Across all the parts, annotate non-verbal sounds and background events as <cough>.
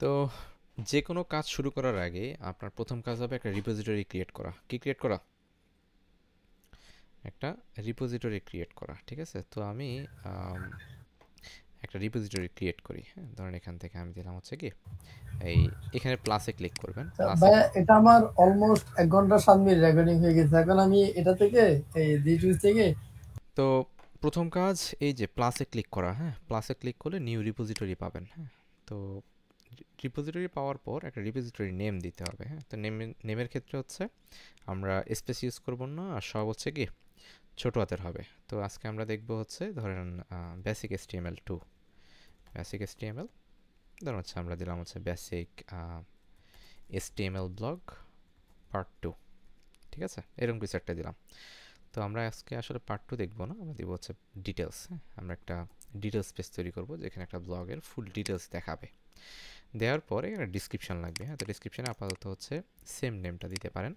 তো যে কোনো কাজ শুরু করার আগে আপনার প্রথম কাজ হবে একটা রিপোজিটরি ক্রিয়েট করা। কি ক্রিয়েট করা? একটা রিপোজিটরি ক্রিয়েট করা ঠিক আছে? তো আমি একটা রিপোজিটরি ক্রিয়েট করি। হ্যাঁ ধরেন এখান থেকে আমি দিলাম হচ্ছে কি এই এখানে প্লাসে ক্লিক করবেন। ভাইয়া এটা আমার অলমোস্ট এক ঘণ্টা সাত মিনিট রেকর্ডিং হয়ে গেছে। এখন আমি এটা থেকে এই ডিটিউস থেকে তো প্রথম কাজ এই যে প্লাসে ক্লিক করা হ্যাঁ? প্লাসে ক্লিক করলে নিউ রিপোজিটরি পাবেন হ্যাঁ? তো রিপোজিটরি পাওয়ার পর একটা রিপোজিটরি নেম দিতে হবে হ্যাঁ? তো নেম নেমের ক্ষেত্রে হচ্ছে আমরা স্পেস ইউজ করব না, আর সব হচ্ছে কি ছোটো হাতের হবে। তো আজকে আমরা দেখব হচ্ছে ধরেন basics two basics ধরুন হচ্ছে আমরা দিলাম হচ্ছে basic HTML blog part two ঠিক আছে? এরকম কিছু একটা দিলাম। তো আমরা আজকে আসলে পার্ট টু দেখব না, আমরা দিব হচ্ছে ডিটেলস হ্যাঁ? আমরা একটা ডিটেলস পেজ তৈরি করব, যেখানে একটা ব্লগের ফুল ডিটেলস দেখাবে। দেওয়ার পরে একটা ডিসক্রিপশান লাগবে হ্যাঁ? তো ডিসক্রিপশানে আপাতত হচ্ছে সেম নেমটা দিতে পারেন।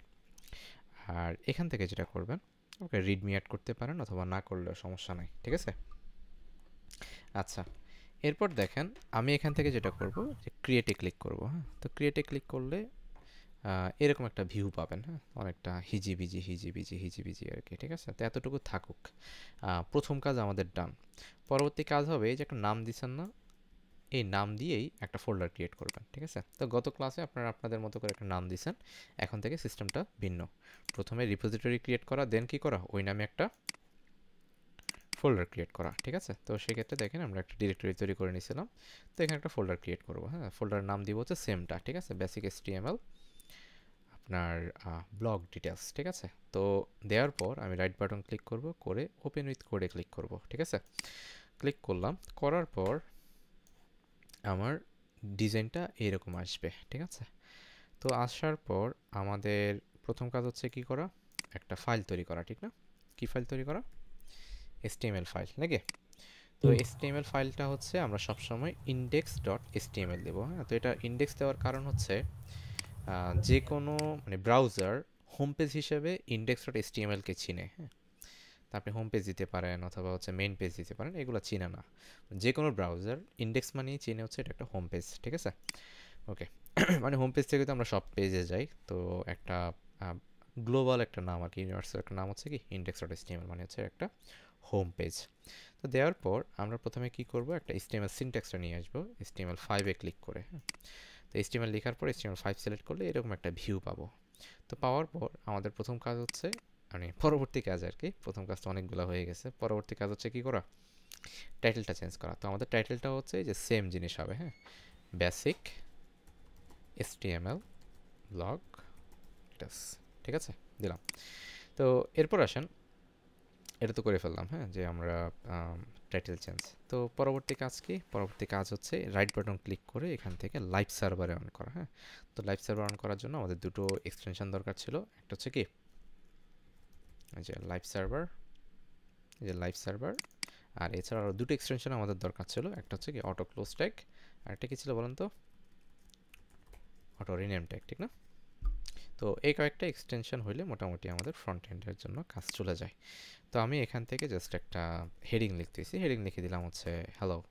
আর এখান থেকে যেটা করবেন, ওকে রিডমি অ্যাড করতে পারেন অথবা না করলেও সমস্যা নাই, ঠিক আছে? আচ্ছা এরপর দেখেন আমি এখান থেকে যেটা করব, যে ক্রিয়েটে ক্লিক করব হ্যাঁ? তো ক্রিয়েটে ক্লিক করলে এরকম একটা ভিউ পাবেন হ্যাঁ? অনেকটা হিজিবিজি হিজিবিজি হিজিবিজি আর কি, ঠিক আছে? তো এতটুকু থাকুক। প্রথম কাজ আমাদের ডান পরবর্তী কাজ হবে এই যে একটা নাম দিচ্ছেন না এই নাম দিয়েই একটা ফোল্ডার ক্রিয়েট করবেন, ঠিক আছে? তো গত ক্লাসে আপনারা আপনাদের মতো করে একটা নাম দিয়েছেন, এখন থেকে সিস্টেমটা ভিন্ন। প্রথমে রিপোজিটরি ক্রিয়েট করা দেন কি করা? ওই নামে একটা ফোল্ডার ক্রিয়েট করা, ঠিক আছে? তো সেক্ষেত্রে দেখেন আমরা একটা ডিরেক্টরি তৈরি করে নিয়েছিলাম, তো এখানে একটা ফোল্ডার ক্রিয়েট করব হ্যাঁ? ফোল্ডার নাম দিব হচ্ছে সেমটা ঠিক আছে? বেসিক এস আপনার ব্লগ ডিটেলস ঠিক আছে? তো দেওয়ার পর আমি রাইট বাটন ক্লিক করব, করে ওপেন উইথ কোডে ক্লিক করব, ঠিক আছে? ক্লিক করলাম, করার পর আমার ডিজাইনটা এরকম আসবে ঠিক আছে? তো আসার পর আমাদের প্রথম কাজ হচ্ছে কি করা? একটা ফাইল তৈরি করা ঠিক না? কি ফাইল তৈরি করা? এসটিএমএল ফাইল নাকি? তো এসটিএমএল ফাইলটা হচ্ছে আমরা সবসময় ইন্ডেক্স ডট এসটিএমএল দেবো হ্যাঁ? তো এটা ইন্ডেক্স দেওয়ার কারণ হচ্ছে যে কোনো মানে ব্রাউজার হোম পেজ হিসেবে ইন্ডেক্স ডট এসটিএমএলকে চিনে হ্যাঁ? তা আপনি হোম পেজ দিতে পারেন অথবা হচ্ছে মেন পেজ দিতে পারেন, এগুলো চিনে না। যে কোনো ব্রাউজার ইন্ডেক্স মানেই চিনে হচ্ছে এটা একটা হোম পেজ ঠিক আছে? ওকে <clears throat> মানে হোম পেজ থেকে তো আমরা সব পেজে যাই, তো একটা গ্লোবাল একটা নাম আর কি ইউনিভার্সাল একটা নাম হচ্ছে কি ইন্ডেক্স ডট এসটিএমএল মানে হচ্ছে একটা হোম পেজ তো দেওয়ার পর আমরা প্রথমে কি করব, একটা এসটিএমএল সিনট্যাক্সটা নিয়ে আসব এসটিএমএল ফাইভে ক্লিক করে হ্যাঁ? তো এসটিএমএল লেখার পর এসটিএমএল ফাইভ সিলেক্ট করলে এরকম একটা ভিউ পাবো। তো পাওয়ার পর আমাদের প্রথম কাজ হচ্ছে মানে পরবর্তী কাজ আর কি প্রথম কাজ তো অনেকগুলো হয়ে গেছে। পরবর্তী কাজ হচ্ছে কি করা? টাইটেলটা চেঞ্জ করা। তো আমাদের টাইটেলটা হচ্ছে যে সেম জিনিস হবে হ্যাঁ? বেসিক এসটিএমএল ব্লগ ঠিক আছে? দিলাম। তো এরপর আসেন, এটা তো করে ফেললাম হ্যাঁ? যে আমরা টাইটেল চেঞ্জ তো পরবর্তী কাজ কি? পরবর্তী কাজ হচ্ছে রাইট বাটন ক্লিক করে এখান থেকে লাইভ সার্ভারে অন করা হ্যাঁ? তো লাইভ সার্ভার অন করার জন্য আমাদের দুটো এক্সটেনশন দরকার ছিল। একটা হচ্ছে কি? যে লাইভ সার্ভার যে লাইভ সার্ভার আর এছাড়া আরও দুটো এক্সটেনশন আমাদের দরকার ছিল। একটা হচ্ছে কি অটো ক্লোজ ট্যাগ আর একটা কি ছিল বলেন তো? অটো রিনেম ট্যাগ ঠিক না? তো এই কয়েকটা এক্সটেনশন হইলে মোটামুটি আমাদের ফ্রন্ট এন্ডের জন্য কাজ চলে যায়। তো আমি এখান থেকে জাস্ট একটা হেডিং লিখতেছি। হেডিং লিখে দিলাম হচ্ছে হ্যালো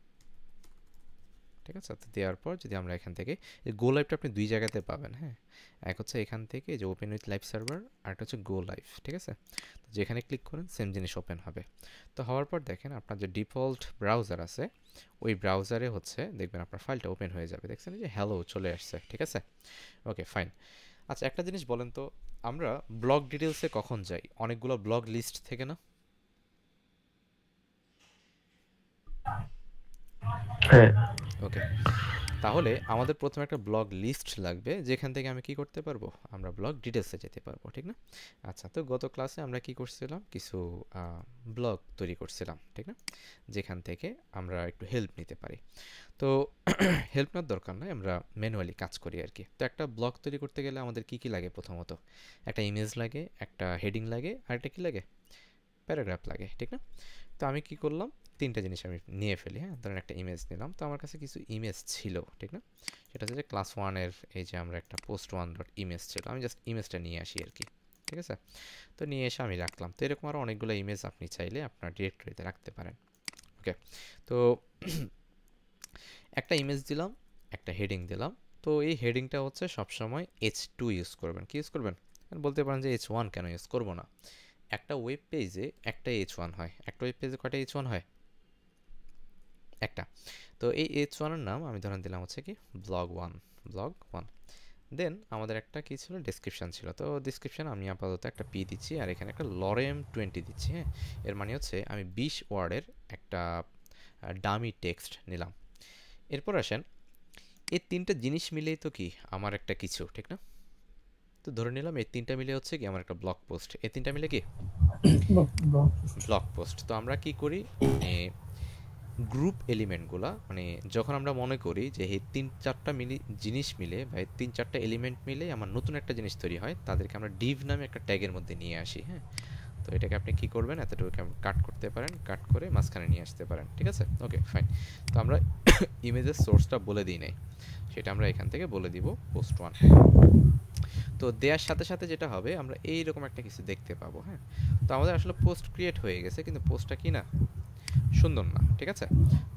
ঠিক আছে? তো দেওয়ার পর যদি আমরা এখান থেকে গো লাইভটা আপনি দুই জায়গাতে পাবেন হ্যাঁ? এক হচ্ছে এখান থেকে যে ওপেন উইথ লাইভ সার্ভার আর একটা হচ্ছে গো লাইভ ঠিক আছে? তো যেখানে ক্লিক করেন সেম জিনিস ওপেন হবে। তো হওয়ার পর দেখেন আপনার যে ডিফল্ট ব্রাউজার আছে, ওই ব্রাউজারে হচ্ছে দেখবেন আপনার ফাইলটা ওপেন হয়ে যাবে। দেখছেন যে হ্যালো চলে আসছে, ঠিক আছে? ওকে ফাইন আচ্ছা একটা জিনিস বলেন তো, আমরা ব্লগ ডিটেলসে কখন যাই? অনেকগুলো ব্লগ লিস্ট থেকে না? হ্যাঁ। ওকে তাহলে আমাদের প্রথমে একটা ব্লগ লিস্ট লাগবে, যেখান থেকে আমি কি করতে পারব? আমরা ব্লগ ডিটেলসে যেতে পারব, ঠিক না? আচ্ছা তো গত ক্লাসে আমরা কি করছিলাম? কিছু ব্লগ তৈরি করছিলাম, ঠিক না? যেখান থেকে আমরা একটু হেল্প নিতে পারি। তো <clears throat> হেল্প নেওয়ার দরকার নয় আমরা ম্যানুয়ালি কাজ করি আর কি তো একটা ব্লগ তৈরি করতে গেলে আমাদের কি কি লাগে প্রথমত? একটা ইমেজ লাগে, একটা হেডিং লাগে, আর একটা কী লাগে? প্যারাগ্রাফ লাগে, ঠিক না? তো আমি কি করলাম? তিনটা জিনিস আমি নিয়ে ফেলি হ্যাঁ? ধরেন একটা ইমেজ নিলাম। তো আমার কাছে কিছু ইমেজ ছিল, ঠিক না? সেটা হচ্ছে যে ক্লাস ওয়ানের এই যে আমরা একটা পোস্ট ওয়ান ডট ইমেজ ছিল, আমি জাস্ট ইমেজটা নিয়ে আসি আর কি, ঠিক আছে? তো নিয়ে এসে আমি রাখলাম। তো এরকম আরও অনেকগুলো ইমেজ আপনি চাইলে আপনার ডিরেক্টরিতে রাখতে পারেন ওকে তো একটা ইমেজ দিলাম, একটা হেডিং দিলাম। তো এই হেডিংটা হচ্ছে সবসময় এইচ টু ইউজ করবেন। কি ইউজ করবেন? বলতে পারেন যে এইচ ওয়ান কেন ইউজ করব না? একটা ওয়েব পেজে একটা এইচ ওয়ান হয়। একটা ওয়েব পেজে কয়টা এইচ ওয়ান হয়? একটা। তো এই এইচ ওয়ানের নাম আমি ধরেন দিলাম হচ্ছে কি blog one blog one then আমাদের একটা কী ছিল? ডিসক্রিপশান ছিল। তো ডিসক্রিপশান আমি আপাতত একটা পি দিচ্ছি আর এখানে একটা লরেম টোয়েন্টি দিচ্ছি হ্যাঁ? এর মানে হচ্ছে আমি বিশ ওয়ার্ডের একটা ডামি টেক্সট নিলাম। এরপর আসেন এই তিনটা জিনিস মিলেই তো কি আমার একটা কিছু ঠিক না? তো ধরে নিলাম এই তিনটা মিলে হচ্ছে কি আমার একটা ব্লগ পোস্ট এই তিনটা মিলে কি? <coughs> ব্লগ পোস্ট তো আমরা কি করি? গ্রুপ এলিমেন্টগুলা মানে যখন আমরা মনে করি যে এই তিন চারটা মিলি, জিনিস মিলে বা এই তিন চারটা এলিমেন্ট মিলে আমার নতুন একটা জিনিস তৈরি হয়, তাদেরকে আমরা ডিভ নামে একটা ট্যাগের মধ্যে নিয়ে আসি হ্যাঁ? তো এটাকে আপনি কি করবেন? এতটুকু কাট করতে পারেন কাট করে মাঝখানে নিয়ে আসতে পারেন, ঠিক আছে? ওকে ফাইন তো আমরা <coughs> ইমেজের সোর্সটা বলে দিই নাই, সেটা আমরা এখান থেকে বলে দিব পোস্ট ওয়ান তো দেওয়ার সাথে সাথে যেটা হবে, আমরা এইরকম একটা কিছু দেখতে পাবো হ্যাঁ? তো আমাদের আসলে পোস্ট ক্রিয়েট হয়ে গেছে, কিন্তু পোস্টটা কি না? সুন্দর না, ঠিক আছে?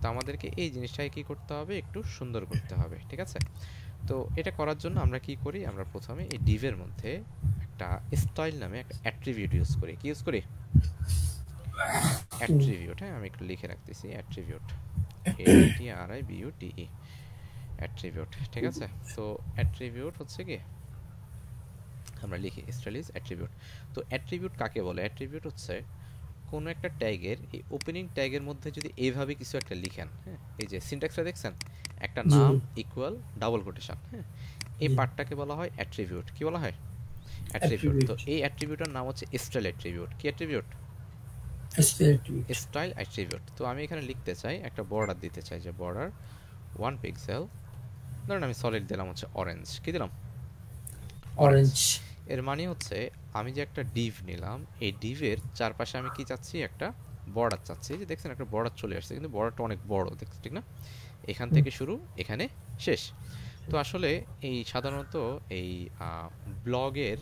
তো আমাদেরকে এই জিনিসটাকে কি করতে হবে? একটু সুন্দর করতে হবে, ঠিক আছে? তো এটা করার জন্য আমরা কি করি? আমরা প্রথমে এই ডিভের মধ্যে একটা স্টাইল নামে একটা অ্যাট্রিবিউট ইউজ করি। কি ইউজ করি? অ্যাট্রিবিউট হ্যাঁ? আমি একটু লিখে রাখতেছি। Attribute T R I B U T E attribute ঠিক আছে? তো অ্যাট্রিবিউট হচ্ছে কি? আমরা লিখি স্টাইল ইজ অ্যাট্রিবিউট তো অ্যাট্রিবিউট কাকে বলে? অ্যাট্রিবিউট হচ্ছে কোনো একটা ট্যাগের এই ওপেনিং ট্যাগের মধ্যে যদি এইভাবে কিছু একটা লিখেন হ্যাঁ এই যে সিনট্যাক্সটা দেখছেন? একটা নাম ইকুয়াল ডাবল কোটেশন হ্যাঁ এই পার্টটাকে বলা হয় অ্যাট্রিবিউট কি বলা হয়? অ্যাট্রিবিউট তো এই অ্যাট্রিবিউটের নাম হচ্ছে স্টাইল অ্যাট্রিবিউট কি অ্যাট্রিবিউট স্টাইল অ্যাট্রিবিউট তো আমি এখানে লিখতে চাই একটা বর্ডার দিতে চাই যে বর্ডার ওয়ান পিক্সেল ধরেন আমি সলিড দিলাম হচ্ছে অরেঞ্জ কি দিলাম? অরেঞ্জ এর মানে হচ্ছে আমি যে একটা ডিভ নিলাম এই ডিভের চারপাশে আমি কি চাচ্ছি? একটা বর্ডার চাচ্ছি। যে দেখছেন একটা বর্ডার চলে আসছে কিন্তু বর্ডারটা অনেক বড় দেখছি ঠিক না? এখান থেকে শুরু এখানে শেষ। তো আসলে এই সাধারণত এই ব্লগের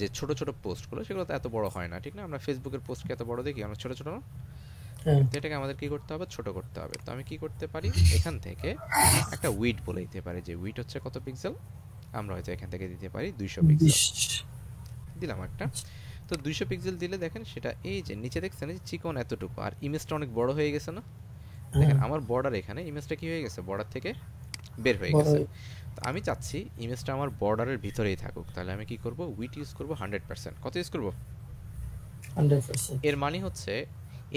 যে ছোট ছোট পোস্টগুলো সেগুলো তো এত বড় হয় না ঠিক না? আমরা ফেসবুকের পোস্টকে এত বড় দেখি আমরা ছোট ছোট না? এটাকে আমাদের কি করতে হবে? ছোট করতে হবে। তো আমি কি করতে পারি? এখান থেকে একটা উইড বলে দিতে পারি যে উইড হচ্ছে কত পিক্সেল? আমরা হয়তো এখান থেকে দিতে পারি দুইশো পিক্সেল দিলাম একটা। তো দুইশো পিক্সেল দিলে দেখেন সেটা এই যে নিচে দেখছেন যে চিকন এতটুকু। আর ইমেজটা অনেক বড় হয়ে গেছে না? দেখেন আমার বর্ডার এখানে ইমেজটা কি হয়ে গেছে? বর্ডার থেকে বের হয়ে গেছে। তো আমি চাচ্ছি ইমেজটা আমার বর্ডারের ভিতরেই থাকুক। তাহলে আমি কি করব? উইট ইউজ করব হান্ড্রেড পার্সেন্ট কত ইউজ করব? এর মানে হচ্ছে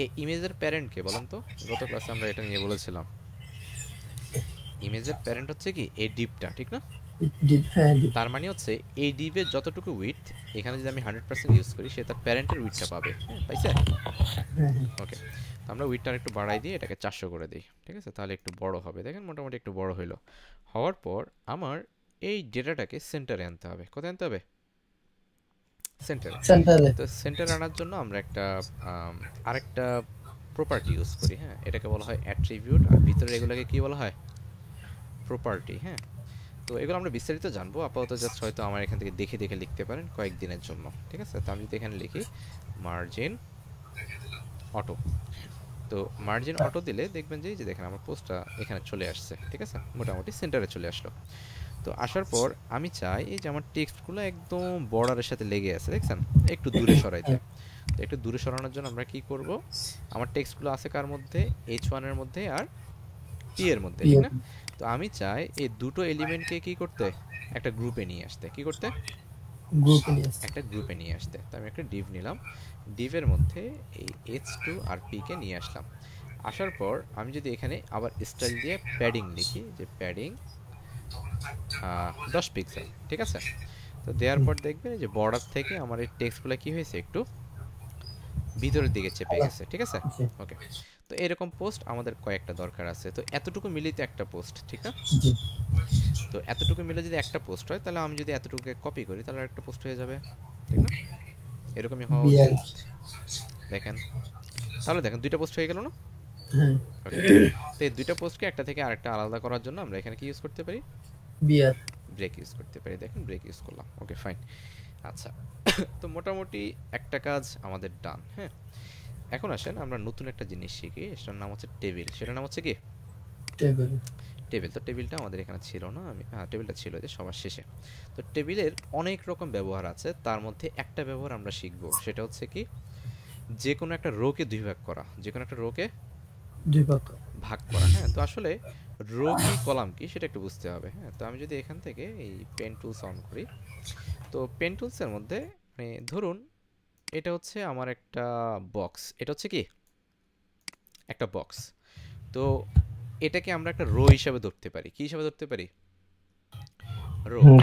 এই ইমেজের প্যারেন্টকে বলেন তো? গত ক্লাসে আমরা এটা নিয়ে বলেছিলাম। ইমেজের প্যারেন্ট হচ্ছে কি? এই ডিপটা ঠিক না? তার মানে হচ্ছে এই ডিপের যতটুকু উইথ এখানে যদি আমি হান্ড্রেড পার্সেন্ট ইউজ করি সে তার প্যারেন্টের উইথটা পাবে। হ্যাঁ পাইছে ওকে তো আমরা উইথটা একটু বাড়াই দিয়ে এটাকে চারশো করে দিই ঠিক আছে? তাহলে একটু বড় হবে। দেখেন মোটামুটি একটু বড় হইল। হওয়ার পর আমার এই ডেটাটাকে সেন্টারে আনতে হবে। কোথায় আনতে হবে? সেন্টারে তো সেন্টারে আনার জন্য আমরা একটা আরেকটা প্রপার্টি ইউজ করি হ্যাঁ? এটাকে বলা হয় অ্যাট্রিবিউট আর ভিতরে এগুলোকে কি বলা হয়? প্রপার্টি হ্যাঁ? তো এগুলো আমরা বিস্তারিত জানব। আপাতত জাস্ট হয়তো আমার এখান থেকে দেখে দেখে লিখতে পারেন কয়েকদিনের জন্য ঠিক আছে? তো আমি যদি এখানে লিখি মার্জিন অটো তো মার্জিন অটো দিলে দেখবেন যে দেখেন আমার পোস্টটা এখানে চলে আসছে ঠিক আছে? মোটামুটি সেন্টারে চলে আসলো। তো আসার পর আমি চাই এই যে আমার টেক্সটগুলো একদম বর্ডারের সাথে লেগে আছে দেখছেন? একটু দূরে সরাইতে। তো একটু দূরে সরানোর জন্য আমরা কি করব? আমার টেক্সটগুলো আছে কার মধ্যে? এইচ ওয়ানের মধ্যে আর টি এর মধ্যে ঠিক না? তো আমি চাই এই দুটো এলিমেন্টকে কি করতে? একটা গ্রুপে নিয়ে আসতে। কি করতে? গ্রুপে নিয়ে আসতে। একটা গ্রুপে নিয়ে আসতে। তো আমি একটা ডিভ নিলাম। ডিভের মধ্যে এই এইচ টু আর পি কে নিয়ে আসলাম। আসার পর আমি যদি এখানে আবার স্টাইল দিয়ে প্যাডিং লিখি যে প্যাডিং দশ পিক্সেল ঠিক আছে? তো দেওয়ার পর দেখবেন যে বর্ডার থেকে আমার এই টেক্সটগুলো কি হয়েছে? একটু ভিতরের দিকে চেপে গেছে ঠিক আছে? ওকে তো এরকম পোস্ট আমাদের কয়েকটা দরকার আছে। তো এতটুকু মিলিয়ে তো একটা পোস্ট ঠিক না তো এতটুকু মিলে যদি একটা পোস্ট হয় তাহলে আমি যদি এতটুকুকে কপি করি তাহলে একটা পোস্ট হয়ে যাবে ঠিক না? এরকমই হওয়া দেখেন। তাহলে দেখেন দুইটা পোস্ট হয়ে গেল না? তো এই দুইটা পোস্টকে একটা থেকে আরেকটা আলাদা করার জন্য আমরা এখানে কি ইউজ করতে পারি? বিয়ার। ব্রেক ইউজ করতে পারি। দেখেন ব্রেক ইউজ করলাম। ওকে ফাইন আচ্ছা। <coughs> তো মোটামুটি একটা কাজ আমাদের ডান হ্যাঁ? এখন আসেন আমরা নতুন একটা জিনিস শিখি সেটার নাম হচ্ছে টেবিল। সেটার নাম হচ্ছে কি? টেবিল। টেবিল। তো টেবিলটা আমাদের এখানে ছিল না আমি হ্যাঁ টেবিলটা ছিল যে সবার শেষে। তো টেবিলের অনেক রকম ব্যবহার আছে তার মধ্যে একটা ব্যবহার আমরা শিখব সেটা হচ্ছে কি? যে কোনো একটা রোকে দুই ভাগ করা যে কোনো একটা রোকে দুই পাক ভাগ করা হ্যাঁ তো আসলে রো কি কলাম কি সেটা একটু বুঝতে হবে হ্যাঁ তো আমি যদি এখান থেকে এই পেন টুলস অন করি তো পেন টুলসের মধ্যে মানে ধরুন এটা হচ্ছে আমার একটা বক্স এটা হচ্ছে কি? একটা বক্স তো এটাকে আমরা একটা রো হিসাবে ধরতে পারি। কি হিসাবে ধরতে পারি? রো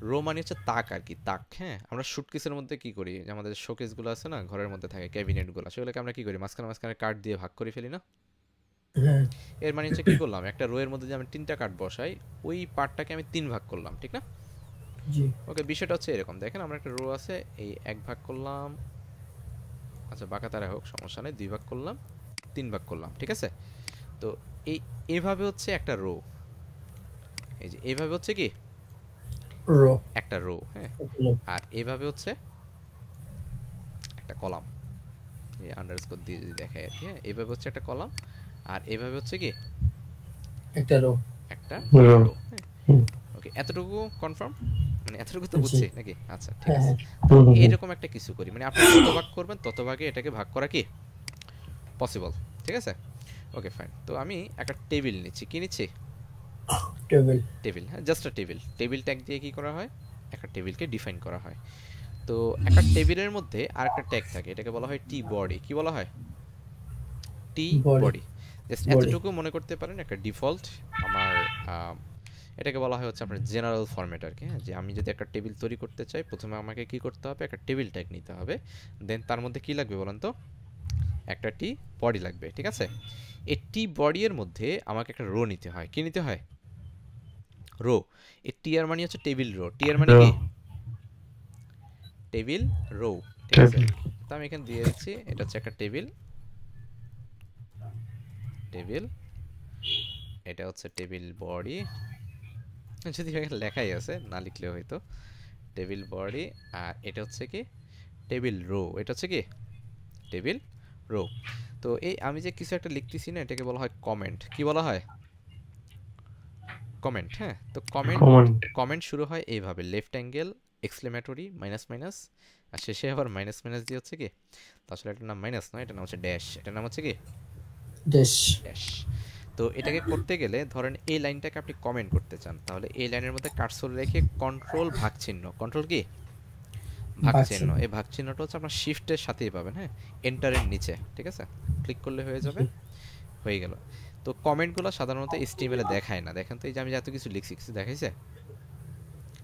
রো মানে হচ্ছে তাক আর কি তাক হ্যাঁ? আমরা সুটকেসের মধ্যে কি করি? যে আমাদের শোকেসগুলো আছে না ঘরের মধ্যে থাকে ক্যাবিনেটগুলো সেগুলোকে আমরা কি করি? মাঝখানে মাঝখানে কাঠ দিয়ে ভাগ করে ফেলি না? হ্যাঁ। এর মানে হচ্ছে কি করলাম? একটা রো এর মধ্যে যে আমি তিনটা কাঠ বসাই ওই পার্টটাকে আমি তিন ভাগ করলাম ঠিক না? জি। ওকে বিষয়টা হচ্ছে এরকম। দেখেন আমরা একটা রো আছে এই এক ভাগ করলাম। আচ্ছা বাঁকা তারা হোক সমস্যা নেই দুই ভাগ করলাম তিন ভাগ করলাম ঠিক আছে? তো এই এভাবে হচ্ছে একটা রো এই যে এইভাবে হচ্ছে কি? রো একটা রো হ্যাঁ? আর এভাবে হচ্ছে একটা কলাম। এই আন্ডারস্কোর দিয়ে যদি দেখায় আর কি হ্যাঁ? এভাবে হচ্ছে একটা কলাম আর এভাবে হচ্ছে কি? একটা রো একটা রো ওকে এতটুকু কনফার্ম মানে এতটুকু তো বুঝছি নাকি? আচ্ছা ঠিক হ্যাঁ আছে। হ্যাঁ। এইরকম একটা কিছু করি। মানে আপনি যত ভাগ করবেন তত ভাগে এটাকে ভাগ করা কি? পসিবল ঠিক আছে? ওকে ফাইন তো আমি একটা টেবিল নিচ্ছি। কি নিচ্ছি? টেবিল। টেবিল হ্যাঁ just a table table tag দিয়ে কি করা হয়? একটা টেবিলকে ডিফাইন করা হয়। তো একটা টেবিলের মধ্যে আরেকটা ট্যাগ থাকে। এটাকে বলা হয় টি বডি কি বলা হয়? টি বডি জাস্ট এতটুকু মনে করতে পারেন একটা ডিফল্ট আমার আম, এটাকে বলা হয় হচ্ছে আপনার জেনারেল ফরম্যাট আর কি হ্যাঁ? যে আমি যদি একটা টেবিল তৈরি করতে চাই প্রথমে আমাকে কি করতে হবে? একটা টেবিল ট্যাগ নিতে হবে। দেন তার মধ্যে কি লাগবে বলেন তো? একটা টি বডি লাগবে ঠিক আছে? এই টি বডি এর মধ্যে আমাকে একটা রো নিতে হয়। কি নিতে হয়? রো এই টি আর মানে হচ্ছে টেবিল রো টি আর মানে কি? টেবিল রো ঠিক আছে? তো আমি এখানে দিয়ে দিচ্ছি এটা হচ্ছে একটা টেবিল টেবিল এটা হচ্ছে টেবিল বডি যদি এখানে লেখাই আছে না লিখলেও হয়তো। টেবিল বডি আর এটা হচ্ছে কি? টেবিল রো এটা হচ্ছে কি? টেবিল রো তো এই আমি যে কিছু একটা লিখতেছি না এটাকে বলা হয় কমেন্ট কি বলা হয়? কমেন্ট হ্যাঁ? তো কমেন্ট কমেন্ট শুরু হয় এইভাবে। Left angle exclamatory minus minus আর শেষে আবার মাইনাস মাইনাস দিয়ে হচ্ছে কি? তো আসলে এটার নাম মাইনাস নয় এটার নাম হচ্ছে ড্যাশ এটার নাম হচ্ছে কি? ড্যাশ ড্যাশ তো এটাকে করতে গেলে ধরেন এই লাইনটাকে আপনি কমেন্ট করতে চান তাহলে এই লাইনের মধ্যে কার্সর রেখে কন্ট্রোল ভাগ চিহ্ন কন্ট্রোল কি? ভাগ চিহ্ন। এই ভাগ চিহ্নটা হচ্ছে আপনার শিফটের সাথেই পাবেন হ্যাঁ? এন্টারের নিচে ঠিক আছে? ক্লিক করলে হয়ে যাবে হয়ে গেল। তো কমেন্টগুলো সাধারণত এসটিএমএল এ দেখায় না। দেখেন তো এই যে আমি যে এত কিছু লিখছি কিছু দেখাইছে?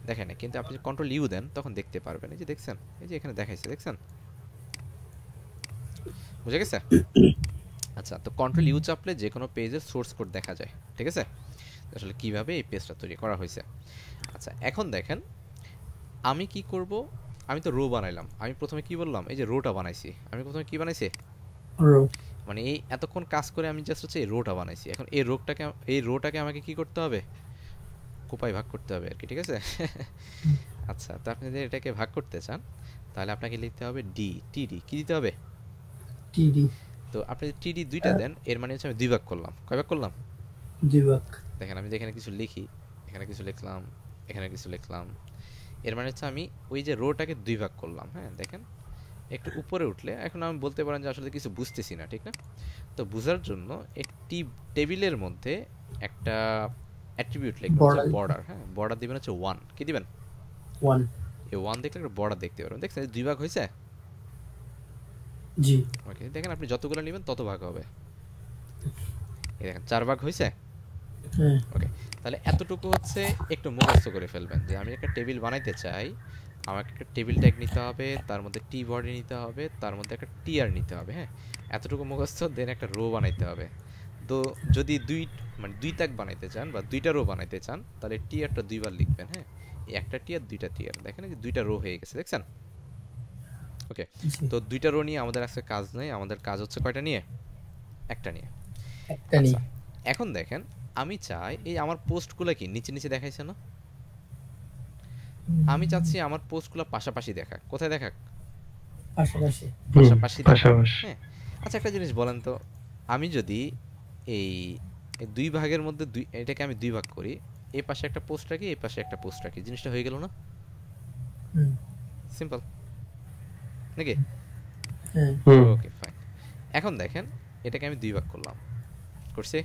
দেখেন না। কিন্তু আপনি কন্ট্রোল ইউ দেন তখন দেখতে পারবেন। এই যে দেখছেন? এই যে এখানে দেখাইছে দেখছেন? বুঝে গেছে? আচ্ছা তো কন্ট্রোল ইউ চাপলে যে কোনো পেজের সোর্স কোড দেখা যায় ঠিক আছে? আসলে কীভাবে এই পেজটা তৈরি করা হয়েছে? আচ্ছা এখন দেখেন আমি কি করব? আমি তো রো বানাইলাম। আমি প্রথমে কি বললাম? এই যে রোটা বানাইছি। আমি প্রথমে কি বানাইছি? রো মানে এই এতক্ষণ কাজ করে আমি জাস্ট হচ্ছে এই রোটা বানাইছি। এখন এই রোগটাকে এই রোটাকে আমাকে কি করতে হবে? কোপায় ভাগ করতে হবে আর কি ঠিক আছে? <laughs> আচ্ছা তো আপনি যদি এটাকে ভাগ করতে চান তাহলে আপনাকে লিখতে হবে ডি টিডি কি দিতে হবে? টিডি তো আপনি যদি টিডি দুইটা দেন এর মানে হচ্ছে আমি দুই ভাগ করলাম। কয় ভাগ করলাম? দুই ভাগ। দেখেন আমি যদি এখানে কিছু লিখি এখানে কিছু লিখলাম এখানে কিছু লিখলাম। এর মানে হচ্ছে আমি ওই যে রোটাকে দুই ভাগ করলাম হ্যাঁ দেখেন। একটু উপরে উঠলে এখন আমি বলতে পারেন যে আসলে কিছু বুঝতেছি না ঠিক না? তো বোঝার জন্য একটি টেবিলের মধ্যে একটা অ্যাট্রিবিউট লিখবেন বর্ডার হ্যাঁ বর্ডার দিবেন হচ্ছে ওয়ান কি দিবেন? ওয়ান এই ওয়ান দেখলে একটা বর্ডার দেখতে পারবেন। দেখছেন দুই ভাগ হয়েছে? জি। ওকে দেখেন আপনি যতগুলো নেবেন তত ভাগ হবে। এই দেখেন চার ভাগ হয়েছে হ্যাঁ। ওকে তাহলে এতটুকু হচ্ছে একটু মুখস্থ করে ফেলবেন যে আমি একটা টেবিল বানাইতে চাই আমাকে একটা টেবিল ট্যাগ নিতে হবে তার মধ্যে টি বডি নিতে হবে তার মধ্যে একটা টিআর নিতে হবে হ্যাঁ? এতটুকু মুখস্থ দেন একটা রো বানাইতে হবে। তো যদি দুই মানে দুই তাক বানাইতে চান বা দুইটা রো বানাইতে চান তাহলে টিআরটা দুইবার লিখবেন হ্যাঁ? একটা টিআর দুইটা টিআর দেখেন দুইটা রো হয়ে গেছে দেখছেন? ওকে তো দুইটা রো নিয়ে আমাদের আজকে কাজ নেই। আমাদের কাজ হচ্ছে কয়টা নিয়ে? একটা নিয়ে। একটা আচ্ছা, এখন দেখেন আমি চাই এই আমার পোস্টগুলো কি নিচে নিচে দেখাইছে না? আমি চাচ্ছি আমার পোস্টগুলো পাশাপাশি দেখাক। কোথায় দেখাক? পাশাপাশি। পাশাপাশি পাশাপাশি। হ্যাঁ। আচ্ছা একটা জিনিস বলেন তো আমি যদি এই এই দুই ভাগের মধ্যে দুই এটাকে আমি দুই ভাগ করি এই পাশে একটা পোস্ট রাখি এই পাশে একটা পোস্ট রাখি জিনিসটা হয়ে গেল না? সিম্পল নাকি? হ্যাঁ। ওকে ফাইন এখন দেখেন এটাকে আমি দুই ভাগ করলাম। করছি।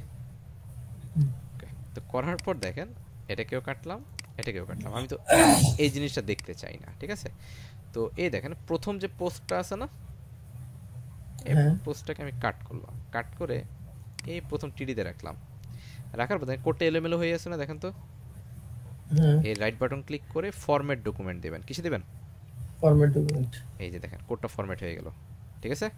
তো করার পর দেখেন এটাকেও কাটলাম এটাকেও কাটলাম। আমি তো এই জিনিসটা দেখতে চাই না ঠিক আছে? তো এই দেখেন প্রথম যে পোস্টটা আছে না এই হ্যাঁ। পোস্টটাকে আমি কাট করলাম। কাট করে এই প্রথম টিডিতে রাখলাম। রাখার পর দেখেন কোডটা এলোমেলো হয়ে আছে না দেখেন তো? হ্যাঁ। এই রাইট বাটন ক্লিক করে ফরম্যাট ডকুমেন্ট দেবেন। কিসে দেবেন? ফরম্যাট ডকুমেন্ট এই যে দেখেন কোডটা ফরম্যাট হয়ে গেল। ঠিক আছে?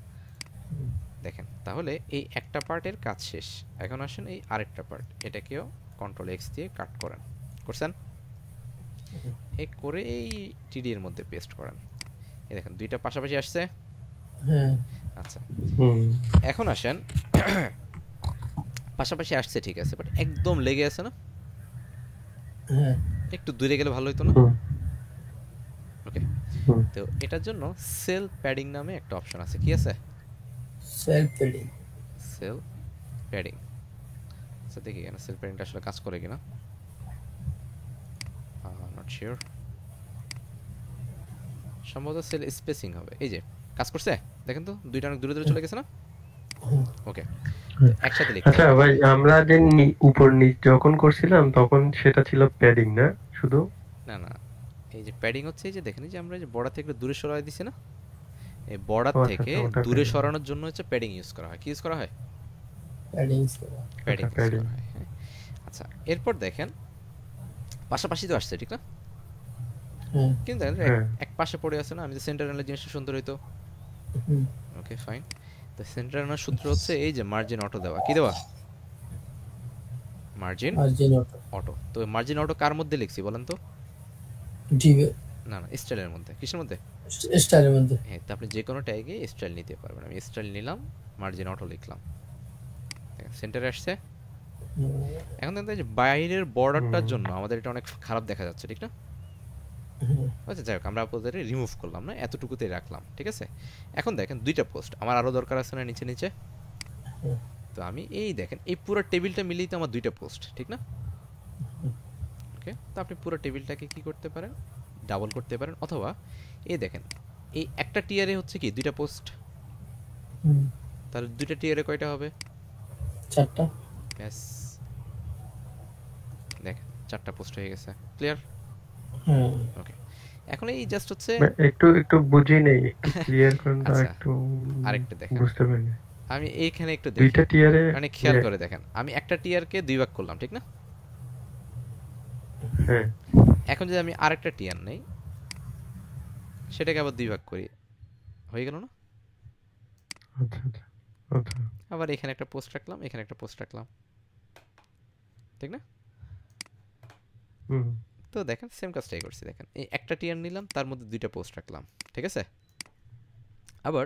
দেখেন তাহলে এই একটা পার্টের কাজ শেষ। এখন আসেন এই আরেকটা পার্ট। এটাকেও কন্ট্রোল এক্স দিয়ে কাট করেন। করছেন? এই করে এই টিডি এর মধ্যে পেস্ট করেন। এই দেখেন দুইটা পাশাপাশি আসছে? হ্যাঁ। আচ্ছা। হুম। এখন আসেন পাশাপাশি আসছে ঠিক আছে বাট একদম লেগে আছে না? হ্যাঁ। একটু দূরে গেলে ভালো হতো না? তো এটার জন্য সেল প্যাডিং নামে একটা অপশন আছে। কি আছে? Self feeding cell padding. আচ্ছা দেখি কেন সেল প্যাডিংটা আসলে কাজ করে কিনা। নট শিওর সম্ভবত সেল স্পেসিং হবে। এই যে কাজ করছে? দেখেন তো দুইটা অনেক দূরে দূরে চলে গেছে না? ওকে একসাথে লিখতে আচ্ছা ভাই আমরা যে উপর নিচ যখন করছিলাম তখন সেটা ছিল প্যাডিং না? শুধু? না না এই যে প্যাডিং হচ্ছে এই যে দেখেন এই যে আমরা এই যে বর্ডার থেকে দূরে সরাই দিছি না? এই বর্ডার থেকে দূরে সরানোর জন্য হচ্ছে প্যাডিং ইউজ করা হয়। কি ইউজ করা হয়? প্যাডিং প্যাডিং আচ্ছা, padding। হ্যাঁ। আচ্ছা এরপর দেখেন পাশাপাশি তো আসছে ঠিক না? হ্যাঁ। কিন্তু দেখেন এক- হ্যাঁ। পাশে পড়ে আছে না? আমি যে সেন্টার আনলে জিনিসটা সুন্দর হইতো। হুম, ওকে ফাইন তো সেন্টার আনার সূত্র হচ্ছে এই যে মার্জিন অটো দেওয়া। কি দেওয়া? মার্জিন মার্জিন অটো অটো তো মার্জিন অটো কার মধ্যে লিখছি বলেন তো? ডিভে না না স্টাইলের মধ্যে। কিসের মধ্যে? স্টাইলের মধ্যে। হ্যাঁ তো আপনি যে কোনো ট্যাগে স্টাইল নিতে পারবেন। আমি স্টাইল নিলাম মার্জিন অটো লিখলাম। সেন্টারে আসছে। এখন দেখতে যে বাইরের বর্ডারটার জন্য আমাদের এটা অনেক খারাপ দেখা যাচ্ছে ঠিক না? আচ্ছা যাই হোক আমরা আপাতত রিমুভ করলাম না? এতটুকুতেই রাখলাম ঠিক আছে? এখন দেখেন দুইটা পোস্ট আমার আরও দরকার আছে না নিচে নিচে? তো আমি এই দেখেন এই পুরো টেবিলটা মিলিয়ে তো আমার দুইটা পোস্ট ঠিক না? ওকে তো আপনি পুরো টেবিলটাকে কি করতে পারেন? ডাবল করতে পারেন। অথবা এই দেখেন এই একটা টিয়ারে হচ্ছে কি দুইটা পোস্ট। তাহলে দুইটা টিয়ারে কয়টা হবে? চারটা। ব্যাস। দেখেন চারটা পোস্ট হয়ে গেছে। ক্লিয়ার? হ্যাঁ। ওকে। এখন এই জাস্ট হচ্ছে একটু একটু বুঝি নেই একটু ক্লিয়ার করেন তো আচ্ছা, একটু আরেকটা দেখেন। বুঝতে পারিনি আমি এইখানে একটু দেখি। দুইটা টিয়ারে মানে খেয়াল করে দেখেন। আমি একটা টিয়ারকে দুই ভাগ করলাম ঠিক না? এখন যদি আমি আরেকটা টিয়ার নেই সেটাকে আবার দুই ভাগ করি। হয়ে গেল না? আচ্ছা আচ্ছা আচ্ছা। আবার এখানে একটা পোস্ট রাখলাম এখানে একটা পোস্ট রাখলাম। ঠিক না? তো দেখেন সেম কাজটাই করছি দেখেন। এই একটা টিয়ার নিলাম তার মধ্যে দুইটা পোস্ট রাখলাম ঠিক আছে? আবার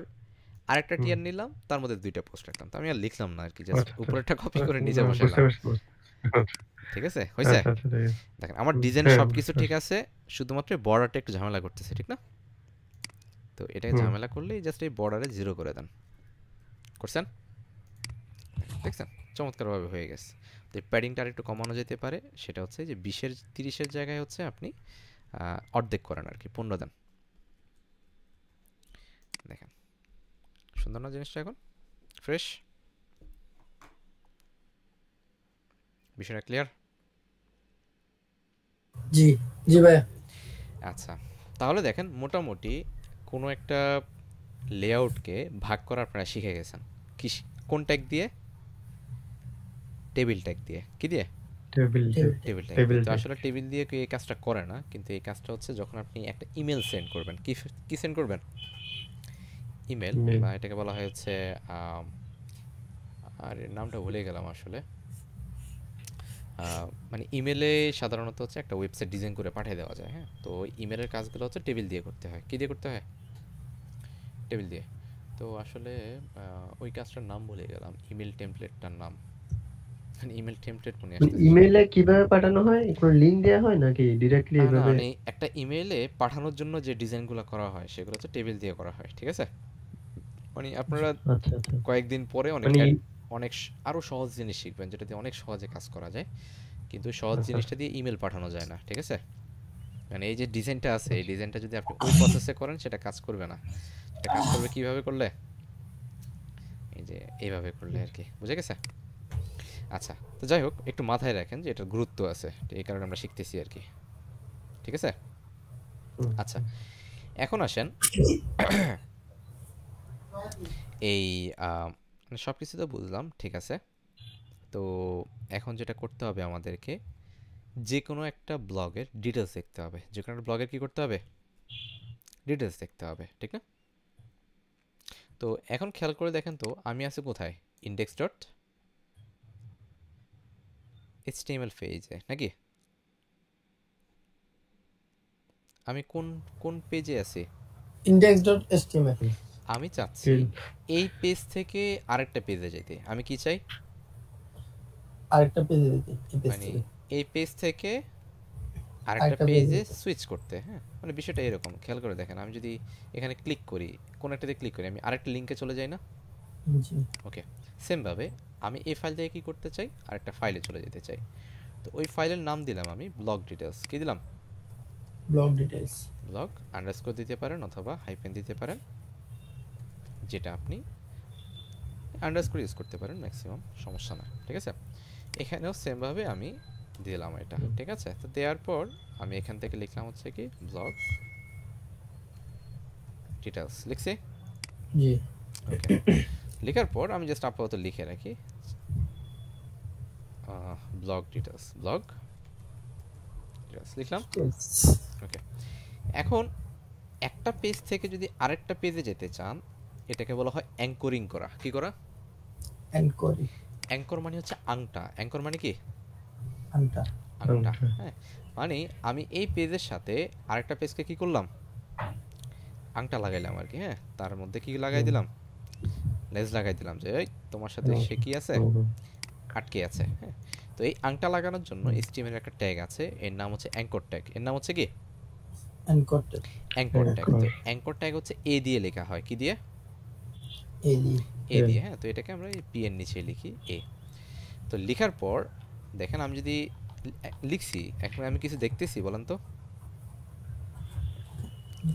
আরেকটা। টিয়ার নিলাম তার মধ্যে দুইটা পোস্ট রাখলাম। তো আমি আর লিখলাম না আর কি জাস্ট। উপরেরটা কপি করে বুঝতে বসালাম। ঠিক আছে? হয়েছে আচ্ছা আচ্ছা ঠিক আছে। দেখেন আমার ডিজাইন হ্যাঁ, সব কিছু ঠিক আছে শুধুমাত্র বর্ডারটা একটু ঝামেলা করতেছে ঠিক না? তো এটাকে ঝামেলা করলেই জাস্ট এই বর্ডারে জিরো করে দেন। করছেন? দেখছেন? চমৎকারভাবে হয়ে গেছে। তো প্যাডিংটা আর একটু কমানো যেতে পারে সেটা হচ্ছে যে বিশের তিরিশের জায়গায় হচ্ছে আপনি অর্ধেক করেন আর কি পনেরো দেন। দেখেন সুন্দর না জিনিসটা এখন? ফ্রেশ বিষয়টা ক্লিয়ার জি জি ভাইয়া। আচ্ছা তাহলে দেখেন মোটামুটি কোনো একটা লেআউটকে ভাগ করা আপনারা শিখে গেছেন। কি কোন ট্যাগ দিয়ে? টেবিল ট্যাগ দিয়ে। কি দিয়ে? Table table. তো আসলে টেবিল দিয়ে কেউ এই কাজটা করে না কিন্তু এই কাজটা হচ্ছে যখন আপনি একটা ইমেল সেন্ড করবেন। কি কি সেন্ড করবেন? ইমেল বা এটাকে বলা হয় হচ্ছে আর নামটা ভুলে গেলাম আসলে। মানে ইমেলে সাধারণত হচ্ছে একটা ওয়েবসাইট ডিজাইন করে পাঠিয়ে দেওয়া যায় হ্যাঁ? তো ইমেলের কাজগুলো হচ্ছে টেবিল দিয়ে করতে হয়। কি দিয়ে করতে হয়? টেবিল দিয়ে। তো আসলে ওই কাজটার নাম ভুলে গেলাম। ইমেল টেমপ্লেটটার নাম। মানে ইমেল টেমপ্লেট মনে আসছে ইমেইলে কীভাবে পাঠানো হয়? কোনো লিংক দেওয়া হয় নাকি এভাবে? মানে একটা ইমেইলে পাঠানোর জন্য যে ডিজাইনগুলো করা হয় সেগুলো হচ্ছে টেবিল দিয়ে করা হয় ঠিক আছে? মানে আপনারা আচ্ছা আচ্ছা। কয়েকদিন পরে অনেক মানে অনেক স- আরও সহজ জিনিস শিখবেন যেটা দিয়ে অনেক সহজে কাজ করা যায়। কিন্তু সহজ আচ্ছা। জিনিসটা দিয়ে ইমেল পাঠানো যায় না ঠিক আছে? মানে এই যে ডিজাইনটা আছে এই ডিজাইনটা যদি আপনি ওই প্রসেসে করেন সেটা কাজ করবে না। সেটা কাজ করবে কীভাবে করলে? এই যে এইভাবে করলে আর কি বুঝে গেছে? আচ্ছা তো যাই হোক একটু মাথায় রাখেন যে এটার গুরুত্ব আছে এই কারণে আমরা শিখতেছি আর কি। ঠিক আছে? আচ্ছা এখন আসেন এই সব কিছু তো বুঝলাম, ঠিক আছে। তো এখন যেটা করতে হবে আমাদেরকে যে কোনো একটা ব্লগের ডিটেলস দেখতে হবে। যে কোনো একটা ব্লগের কী করতে হবে? ডিটেলস দেখতে হবে, ঠিক না? তো এখন খেয়াল করে দেখেন তো, আমি আছি কোথায়? ইন্ডেক্স ডট এইচটিএমএল পেজে নাকি? আমি কোন কোন পেজে আছি? ইন্ডেক্স ডট আমি চাচ্ছি এই পেজ থেকে আরেকটা পেজে যেতে। আমি কি চাই? আরেকটা পেজে পেজ মানে থেকে। এই পেজ থেকে আরেকটা পেজে সুইচ করতে হ্যাঁ? মানে বিষয়টা এরকম খেয়াল করে দেখেন। আমি যদি এখানে ক্লিক করি কোন একটাতে ক্লিক করি আমি আরেকটা লিংকে চলে যাই না? ওকে সেমভাবে আমি এই ফাইল থেকে কি করতে চাই? আরেকটা ফাইলে চলে যেতে চাই। তো ওই ফাইলের নাম দিলাম আমি ব্লগ ডিটেলস কি দিলাম? ব্লগ ডিটেইলস ব্লগ আন্ডারস্কোর দিতে পারেন অথবা হাইপেন দিতে পারেন। যেটা আপনি আন্ডারস্কোর ইউজ করতে পারেন ম্যাক্সিমাম সমস্যা না ঠিক আছে? এখানেও সেমভাবে আমি দিলাম এটা ঠিক আছে? তো দেওয়ার পর আমি এখান থেকে লিখলাম হচ্ছে কি ব্লগ ডিটেলস লিখছি? জি। ওকে লেখার পর আমি জাস্ট আপাতত লিখে রাখি ব্লগ ডিটেলস ব্লগ ডিটেলস লিখলাম? ওকে এখন একটা পেজ থেকে যদি আরেকটা পেজে যেতে চান এটাকে বলা হয় অ্যাঙ্করিং করা। কি করা? এন্ড অ্যাঙ্কর মানে হচ্ছে আংটা। অ্যাঙ্কর মানে কি? আংটা। আংটা। হ্যাঁ। মানে আমি এই পেজের সাথে আরেকটা পেজকে কি করলাম? আংটা লাগাইলাম আর কি হ্যাঁ। তার মধ্যে কি লাগাই দিলাম? লেজ লাগাই দিলাম যে এই তোমার সাথে সে কি আছে? আটকে আছে। হ্যাঁ। তো এই আংটা লাগানোর জন্য এর একটা ট্যাগ আছে। এর নাম হচ্ছে অ্যাঙ্কর ট্যাগ এর নাম হচ্ছে কি? এন্ড করতে অ্যাঙ্কর ট্যাগ অ্যাঙ্কর ট্যাগ হচ্ছে এ দিয়ে লেখা হয়। কি দিয়ে? দিয়ে এ দিয়ে হ্যাঁ তো এটাকে আমরা পি এর নিচে লিখি এ তো লেখার পর দেখেন আমি যদি লিখছি এখন আমি কিছু দেখতেছি বলেন তো।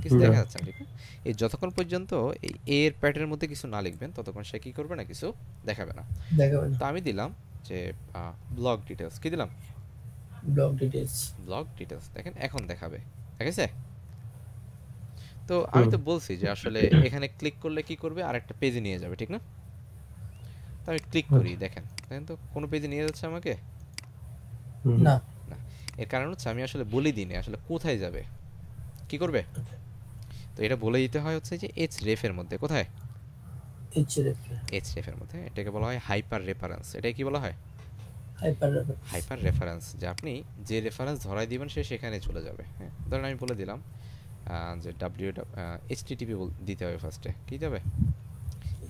কিছু দেখা যাচ্ছে না এই যতক্ষণ পর্যন্ত এই এ এর প্যাটার্নের মধ্যে কিছু না লিখবেন ততক্ষণ সে কি করবে না কিছু দেখাবে না। দেখাবেন তো আমি দিলাম যে ব্লগ ডিটেলস কি দিলাম? ব্লগ ডিটেইলস ব্লগ ডিটেলস দেখেন এখন দেখাবে। দেখেছে তো আমি তো বলছি যে আসলে এখানে ক্লিক করলে কি করবে? আরেকটা পেজে নিয়ে যাবে ঠিক না? তো আমি ক্লিক করি দেখেন। দেখেন তো কোনো পেজে নিয়ে যাচ্ছে আমাকে। না। এর কারণ হচ্ছে আমি আসলে বলে দিই আসলে কোথায় যাবে? কি করবে? তো এটা বলে দিতে হয় হচ্ছে যে এইচ রেফের মধ্যে কোথায়? এইচ রেফার এইচ রেফের মধ্যে এটাকে বলা হয় হাইপার রেফারেন্স এটা কি বলা হয়? হাইপার রেফার হাইপার রেফারেন্স যে আপনি যে রেফারেন্স ধরাই দিবেন সে সেখানে চলে যাবে। হ্যাঁ ধরেন আমি বলে দিলাম যে ডাব্লিউ এইচটিটিপি দিতে হবে ফার্স্টে কি যাবে?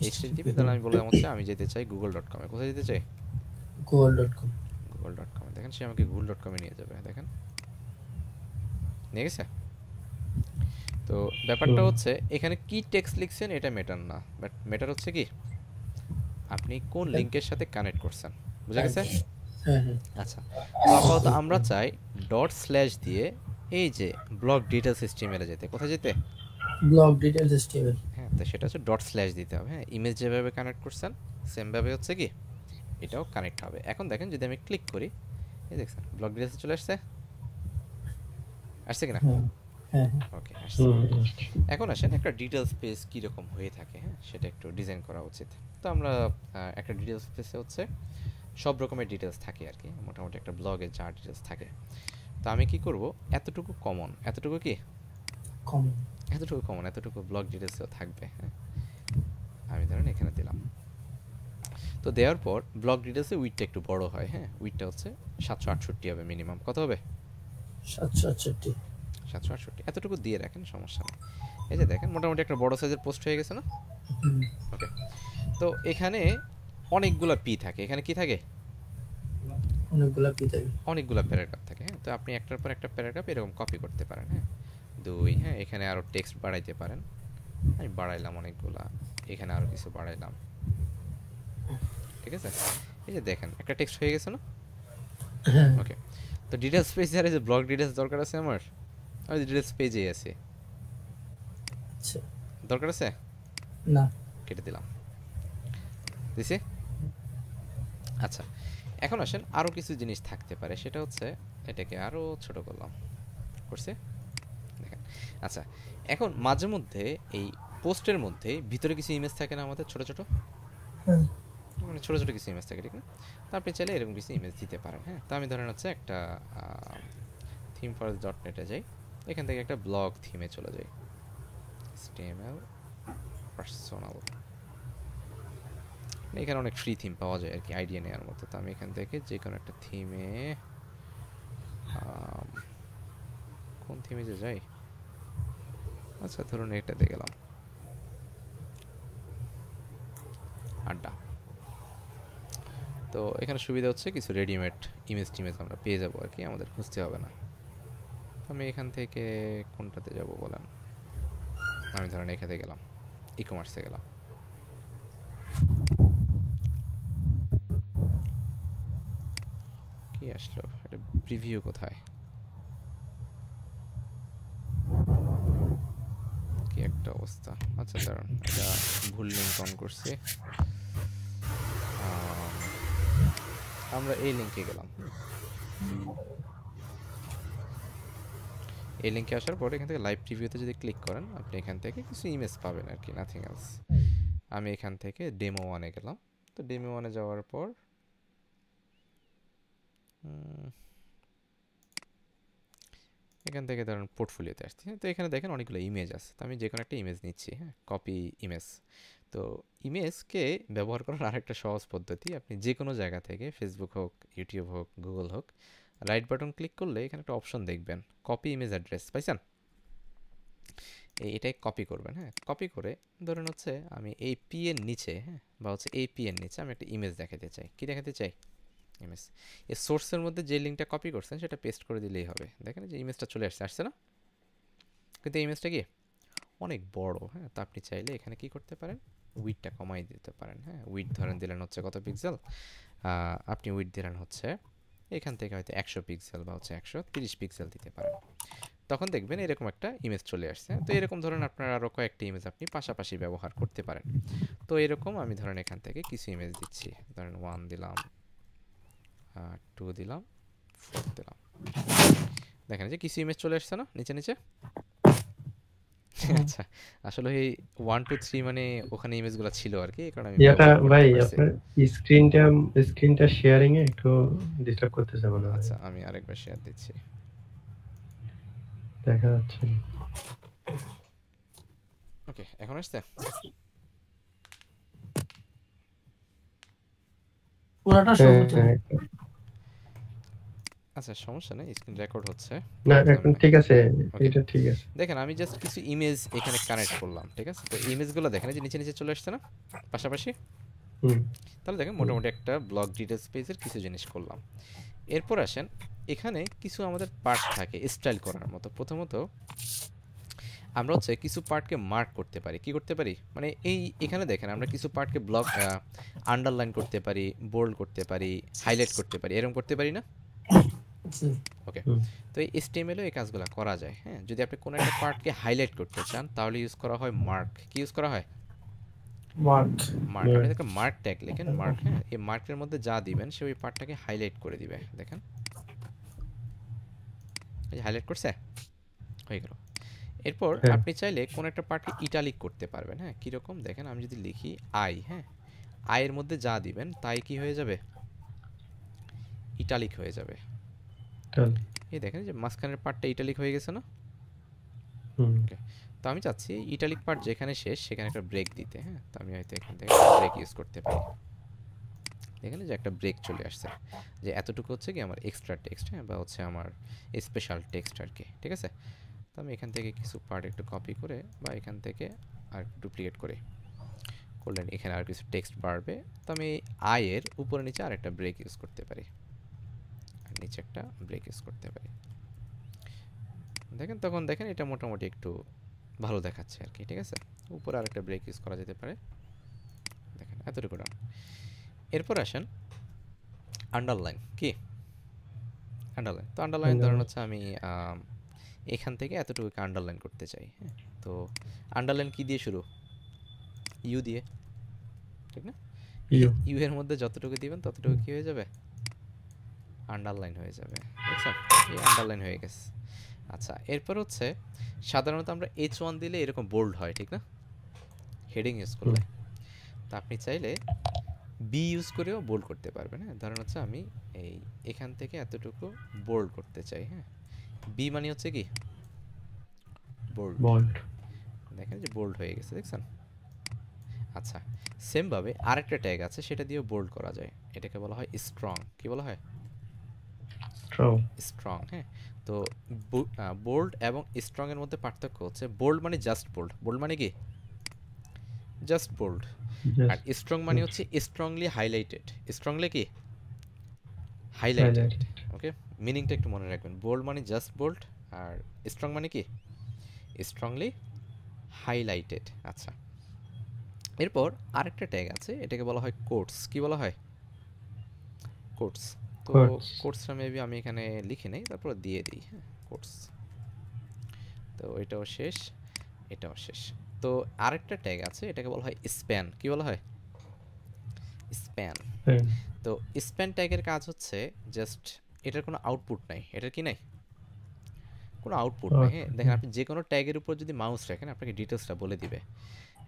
এইচটিটিপি তাহলে আমি বললাম হচ্ছে আমি যেতে চাই গুগল ডট কমে কোথায় যেতে চাই? Google dot com Google dot কমে দেখেন সে আমাকে গুগল ডট কমে নিয়ে যাবে দেখেন। নিয়ে গেছে? তো ব্যাপারটা হচ্ছে এখানে কি টেক্সট লিখছেন এটা মেটার না। বাট মেটার হচ্ছে কি আপনি কোন লিঙ্কের সাথে কানেক্ট করছেন। বুঝা গেছে? হ্যাঁ হ্যাঁ। আচ্ছা। আপাতত আমরা চাই ডট স্ল্যাশ দিয়ে এই যে ব্লক ডিটেলস সিস্টেমে যেতে কোথায় যেতে? ব্লগ ডিটেইলস এসটিএমএল হ্যাঁ তো সেটা হচ্ছে ডট স্ল্যাশ দিতে হবে হ্যাঁ ইমেজ যেভাবে কানেক্ট করছেন সেমভাবে হচ্ছে কি এটাও কানেক্ট হবে। এখন দেখেন যদি আমি ক্লিক করি এই দেখছেন ব্লক ডিটেলসে চলে আসছে? আসছে কিনা হ্যাঁ হ্যাঁ হ্যাঁ। ওকে আসছে। এখন আসেন একটা ডিটেলস পেজ কীরকম হয়ে থাকে হ্যাঁ সেটা একটু ডিজাইন করা উচিত। তো আমরা একটা ডিটেলস পেজে হচ্ছে সব রকমের ডিটেলস থাকে আর কি মোটামুটি একটা ব্লগে যা ডিটেলস থাকে। তো আমি কি করব? এতটুকু কমন এতটুকু কি? কম এতটুকু কমন এতটুকু ব্লক ডিটেলসেও থাকবে হ্যাঁ? আমি ধরেন এখানে দিলাম। তো দেওয়ার পর ব্লক ডিটেলসে উইটটা একটু বড় হয় হ্যাঁ? উইটটা হচ্ছে সাতশো আটষট্টি হবে মিনিমাম কত হবে? সাতশো আটষট্টি। সাতশো আটষট্টি। এতটুকু দিয়ে রাখেন সমস্যা নেই। এই যে দেখেন মোটামুটি একটা বড় সাইজের পোস্ট হয়ে গেছে না? ওকে তো এখানে অনেকগুলা পি থাকে। এখানে কি থাকে? অনেকগুলা অনেকগুলা প্যারাগ্রাফ থাকে হ্যাঁ? তো আপনি একটার পর একটা প্যারাগ্রাফ এরকম কপি করতে পারেন হ্যাঁ? দুই হ্যাঁ এখানে আরও টেক্সট বাড়াইতে পারেন। আমি বাড়াইলাম অনেকগুলা এখানে আরও কিছু বাড়াইলাম। ঠিক আছে? এই যে দেখেন একটা টেক্সট হয়ে গেছে না? হ্যাঁ। ওকে তো ডিটেলস পেজে আর এই যে ব্লগ ডিটেলস দরকার আছে আমার? আমি ডিটেলস পেজেই আছি। আচ্ছা। দরকার আছে? না। কেটে দিলাম। দিছি? আচ্ছা। এখন আসেন আরও কিছু জিনিস থাকতে পারে। সেটা হচ্ছে এটাকে আরও ছোট করলাম। করছে? দেখেন। আচ্ছা এখন মাঝে মধ্যে এই পোস্টের মধ্যে ভিতরে কিছু ইমেজ থাকে না আমাদের ছোট ছোট? হ্যাঁ। মানে ছোট ছোট কিছু ইমেজ থাকে ঠিক না? তো আপনি চাইলে এরকম কিছু ইমেজ দিতে পারেন হ্যাঁ? তো আমি ধরেন হচ্ছে একটা থিম ফর ডট নেটে যাই। এখান থেকে একটা ব্লগ থিমে চলে যাই। HTML পার্সোনাল এখানে অনেক ফ্রি থিম পাওয়া যায় আর কি আইডিয়া নেওয়ার মতো। তো আমি এখান থেকে যে কোনো একটা থিমে কোন থিমে যে যাই? আচ্ছা ধরুন এটাতে গেলাম। আড্ডা। তো এখানে সুবিধা হচ্ছে কিছু রেডিমেড ইমেজ টিমেজ আমরা পেয়ে যাব আর কি আমাদের খুঁজতে হবে না। আমি এখান থেকে কোনটাতে যাব বলেন? আমি ধরেন এখানে গেলাম ই কমার্সে গেলাম। আসলো এটা প্রিভিউ কোথায়? কি একটা অবস্থা? আচ্ছা দাঁড়ান এটা ভুল লিঙ্ক অন করছি। আমরা এই লিঙ্কে গেলাম। এই লিঙ্কে আসার পর এখান থেকে লাইভ প্রিভিউতে যদি ক্লিক করেন, আপনি এখান থেকে কিছু ইমেজ পাবেন আর কি নাথিং এলস আমি এখান থেকে ডেমো ওয়ানে গেলাম। তো ডেমো ওয়ানে যাওয়ার পর এখান থেকে ধরুন পোর্টফোলিওতে আসছি। তো এখানে দেখেন অনেকগুলো ইমেজ আছে। তো আমি যে কোনো একটা ইমেজ নিচ্ছি হ্যাঁ কপি ইমেজ তো ইমেজকে ব্যবহার করার আরেকটা সহজ পদ্ধতি, আপনি যে কোনো জায়গা থেকে ফেসবুক হোক ইউটিউব হোক গুগল হোক রাইট বাটন ক্লিক করলে এখানে একটা অপশন দেখবেন কপি ইমেজ অ্যাড্রেস পাইছেন? এটাই কপি করবেন হ্যাঁ কপি করে ধরুন হচ্ছে আমি এই পি এর নিচে হ্যাঁ বা হচ্ছে এই পি এর নিচে আমি একটা ইমেজ দেখাতে চাই। কি দেখাতে চাই? ইমেজ এই সোর্সের মধ্যে যে লিঙ্কটা কপি করছেন, সেটা পেস্ট করে দিলেই হবে। দেখেন যে ইমেজটা চলে আসছে আসছে না? কিন্তু এই ইমেজটা কি? অনেক বড় হ্যাঁ? তো আপনি চাইলে এখানে কি করতে পারেন? উইডটা কমাই দিতে পারেন হ্যাঁ? উইড ধরেন দিলেন হচ্ছে কত পিক্সেল আপনি উইড দিলেন হচ্ছে, এখান থেকে হয়তো একশো পিক্সেল বা হচ্ছে একশো তিরিশ পিক্সেল দিতে পারেন। তখন দেখবেন এরকম একটা ইমেজ চলে আসছে। তো এরকম ধরেন আপনার আরও কয়েকটি ইমেজ আপনি পাশাপাশি ব্যবহার করতে পারেন। তো এরকম আমি ধরেন এখান থেকে কিছু ইমেজ দিচ্ছি। ধরেন ওয়ান দিলাম টু দিলাম ফোর দিলাম। দেখেন যে কিছু ইমেজ চলে আসছে না নিচে নিচে? আচ্ছা আসলে এই ওয়ান টু থ্রি মানে ওখানে ইমেজগুলো ছিল আর কি কারণে আমি ভাই আপনার স্ক্রিনটা স্ক্রিনটা শেয়ারিং এ একটু ডিস্টার্ব করতেছে মনে হয়। আচ্ছা আমি আরেকবার শেয়ার দিচ্ছি। দেখা যাচ্ছে। ওকে এখন আসছে? পুরাটা সবুজ আচ্ছা সমস্যা নেই স্ক্রিন রেকর্ড হচ্ছে। না এখন ঠিক আছে এটা ঠিক আছে। দেখেন আমি জাস্ট কিছু ইমেজ এখানে কানেক্ট করলাম ঠিক আছে? তো ইমেজগুলো দেখেন যে নিচে নিচে চলে আসছে না? পাশাপাশি? তাহলে দেখেন মোটামুটি একটা ব্লগ ডিটেলস পেজের কিছু জিনিস করলাম। এরপর আসেন এখানে কিছু আমাদের পার্ট থাকে স্টাইল করার মতো। প্রথমত আমরা হচ্ছে কিছু পার্টকে মার্ক করতে পারি। কি করতে পারি? মানে এই এখানে দেখেন আমরা কিছু পার্টকে ব্লক আন্ডারলাইন করতে পারি বোল্ড করতে পারি হাইলাইট করতে পারি এরকম করতে পারি না? ওকে তো এই এসটিএমএলও এই কাজগুলো করা যায় হ্যাঁ? যদি আপনি কোনো একটা পার্টকে হাইলাইট করতে চান তাহলে ইউজ করা হয় মার্ক কি ইউজ করা হয়? Mark mark. আপনি একটা মার্ক ট্যাগ লেখেন মার্ক হ্যাঁ? এই মার্কের মধ্যে যা দিবেন সে ওই পার্টটাকে হাইলাইট করে দিবে দেখেন। হাইলাইট করছে? হয়ে গেল। এরপর হ্যাঁ। আপনি চাইলে কোন একটা পার্টকে ইটালিক করতে পারবেন হ্যাঁ? কীরকম? দেখেন আমি যদি লিখি আই হ্যাঁ? আয়ের মধ্যে যা দিবেন তাই কি হয়ে যাবে? ইটালিক হয়ে যাবে। এই দেখেন যে মাঝখানের পার্টটা ইটালিক হয়ে গেছে না? হুম। তো আমি চাচ্ছি ইটালিক পার্ট যেখানে শেষ সেখানে একটা ব্রেক দিতে হ্যাঁ? তো আমি হয়তো এখান থেকে ব্রেক ইউজ করতে পারি। এখানে যে একটা ব্রেক চলে আসছে। যে এতটুকু হচ্ছে কি আমার এক্সট্রা টেক্সট হ্যাঁ? বা হচ্ছে আমার স্পেশাল টেক্সট আর কি ঠিক আছে? তো আমি এখান থেকে কিছু পার্ট একটু কপি করে বা এখান থেকে আর ডুপ্লিকেট করে। করলেন এখানে আর কিছু টেক্সট বাড়বে। তো আমি আয়ের উপরে নিচে আর একটা ব্রেক ইউজ করতে পারি। নিচে একটা ব্রেক ইউজ করতে পারি। দেখেন তখন দেখেন এটা মোটামুটি একটু ভালো দেখাচ্ছে আর কি ঠিক আছে? উপরে আরেকটা ব্রেক ইউজ করা যেতে পারে। দেখেন এতটুকু ডান এরপর আসেন আন্ডারলাইন কি? আন্ডারলাইন তো আন্ডারলাইন ধরেন হচ্ছে আমি এখান থেকে এতটুকুকে আন্ডারলাইন করতে চাই। হ্যাঁ তো আন্ডারলাইন কি দিয়ে শুরু? ইউ দিয়ে ঠিক না? ইউ ইউ এর মধ্যে যতটুকু দিবেন ততটুকু কি হয়ে যাবে? আন্ডারলাইন হয়ে যাবে। এই আন্ডারলাইন হয়ে গেছে। আচ্ছা এরপর হচ্ছে সাধারণত আমরা এইচ ওয়ান দিলে এরকম বোল্ড হয় ঠিক না? হেডিং ইউজ করলে। তা আপনি চাইলে বি ইউজ করেও বোল্ড করতে পারবেন হ্যাঁ? ধরেন হচ্ছে আমি এই এখান থেকে এতটুকু বোল্ড করতে চাই হ্যাঁ? বি মানে হচ্ছে কি? বোল্ড বল্ট দেখেন যে বোল্ড হয়ে গেছে দেখছেন? আচ্ছা সেমভাবে আরেকটা ট্যাগ আছে সেটা দিয়েও বোল্ড করা যায়। এটাকে বলা হয় স্ট্রং কি বলা হয়? স্ট্রং হ্যাঁ। তো বোল্ড এবং স্ট্রং এর মধ্যে পার্থক্য হচ্ছে বোল্ড মানে জাস্ট বোল্ড বোল্ড মানে কি? জাস্ট বোল্ড আর স্ট্রং মানে হচ্ছে স্ট্রংলি হাইলাইটেড স্ট্রংলি কি? হাইলাইটেড ওকে মিনিংটা একটু মনে রাখবেন। বোল্ড মানে জাস্ট বোল্ড আর স্ট্রং মানে কি? স্ট্রংলি হাইলাইটেড আচ্ছা। এরপর আরেকটা ট্যাগ আছে এটাকে বলা হয় কোটস কি বলা হয়? কোটস তো. কোটসটা মেবি আমি এখানে লিখে নেই তারপর দিয়ে দিই হ্যাঁ কোটস তো এটাও শেষ এটাও শেষ। তো আরেকটা ট্যাগ আছে এটাকে বলা হয় স্প্যান কি বলা হয়? স্প্যান তো স্প্যান ট্যাগের কাজ হচ্ছে জাস্ট এটার কোনো আউটপুট নাই। এটার কি নাই? কোনো আউটপুট নাই হ্যাঁ। দেখেন আপনি যে কোনো ট্যাগের উপর যদি মাউস রাখেন আপনাকে ডিটেলসটা বলে দিবে।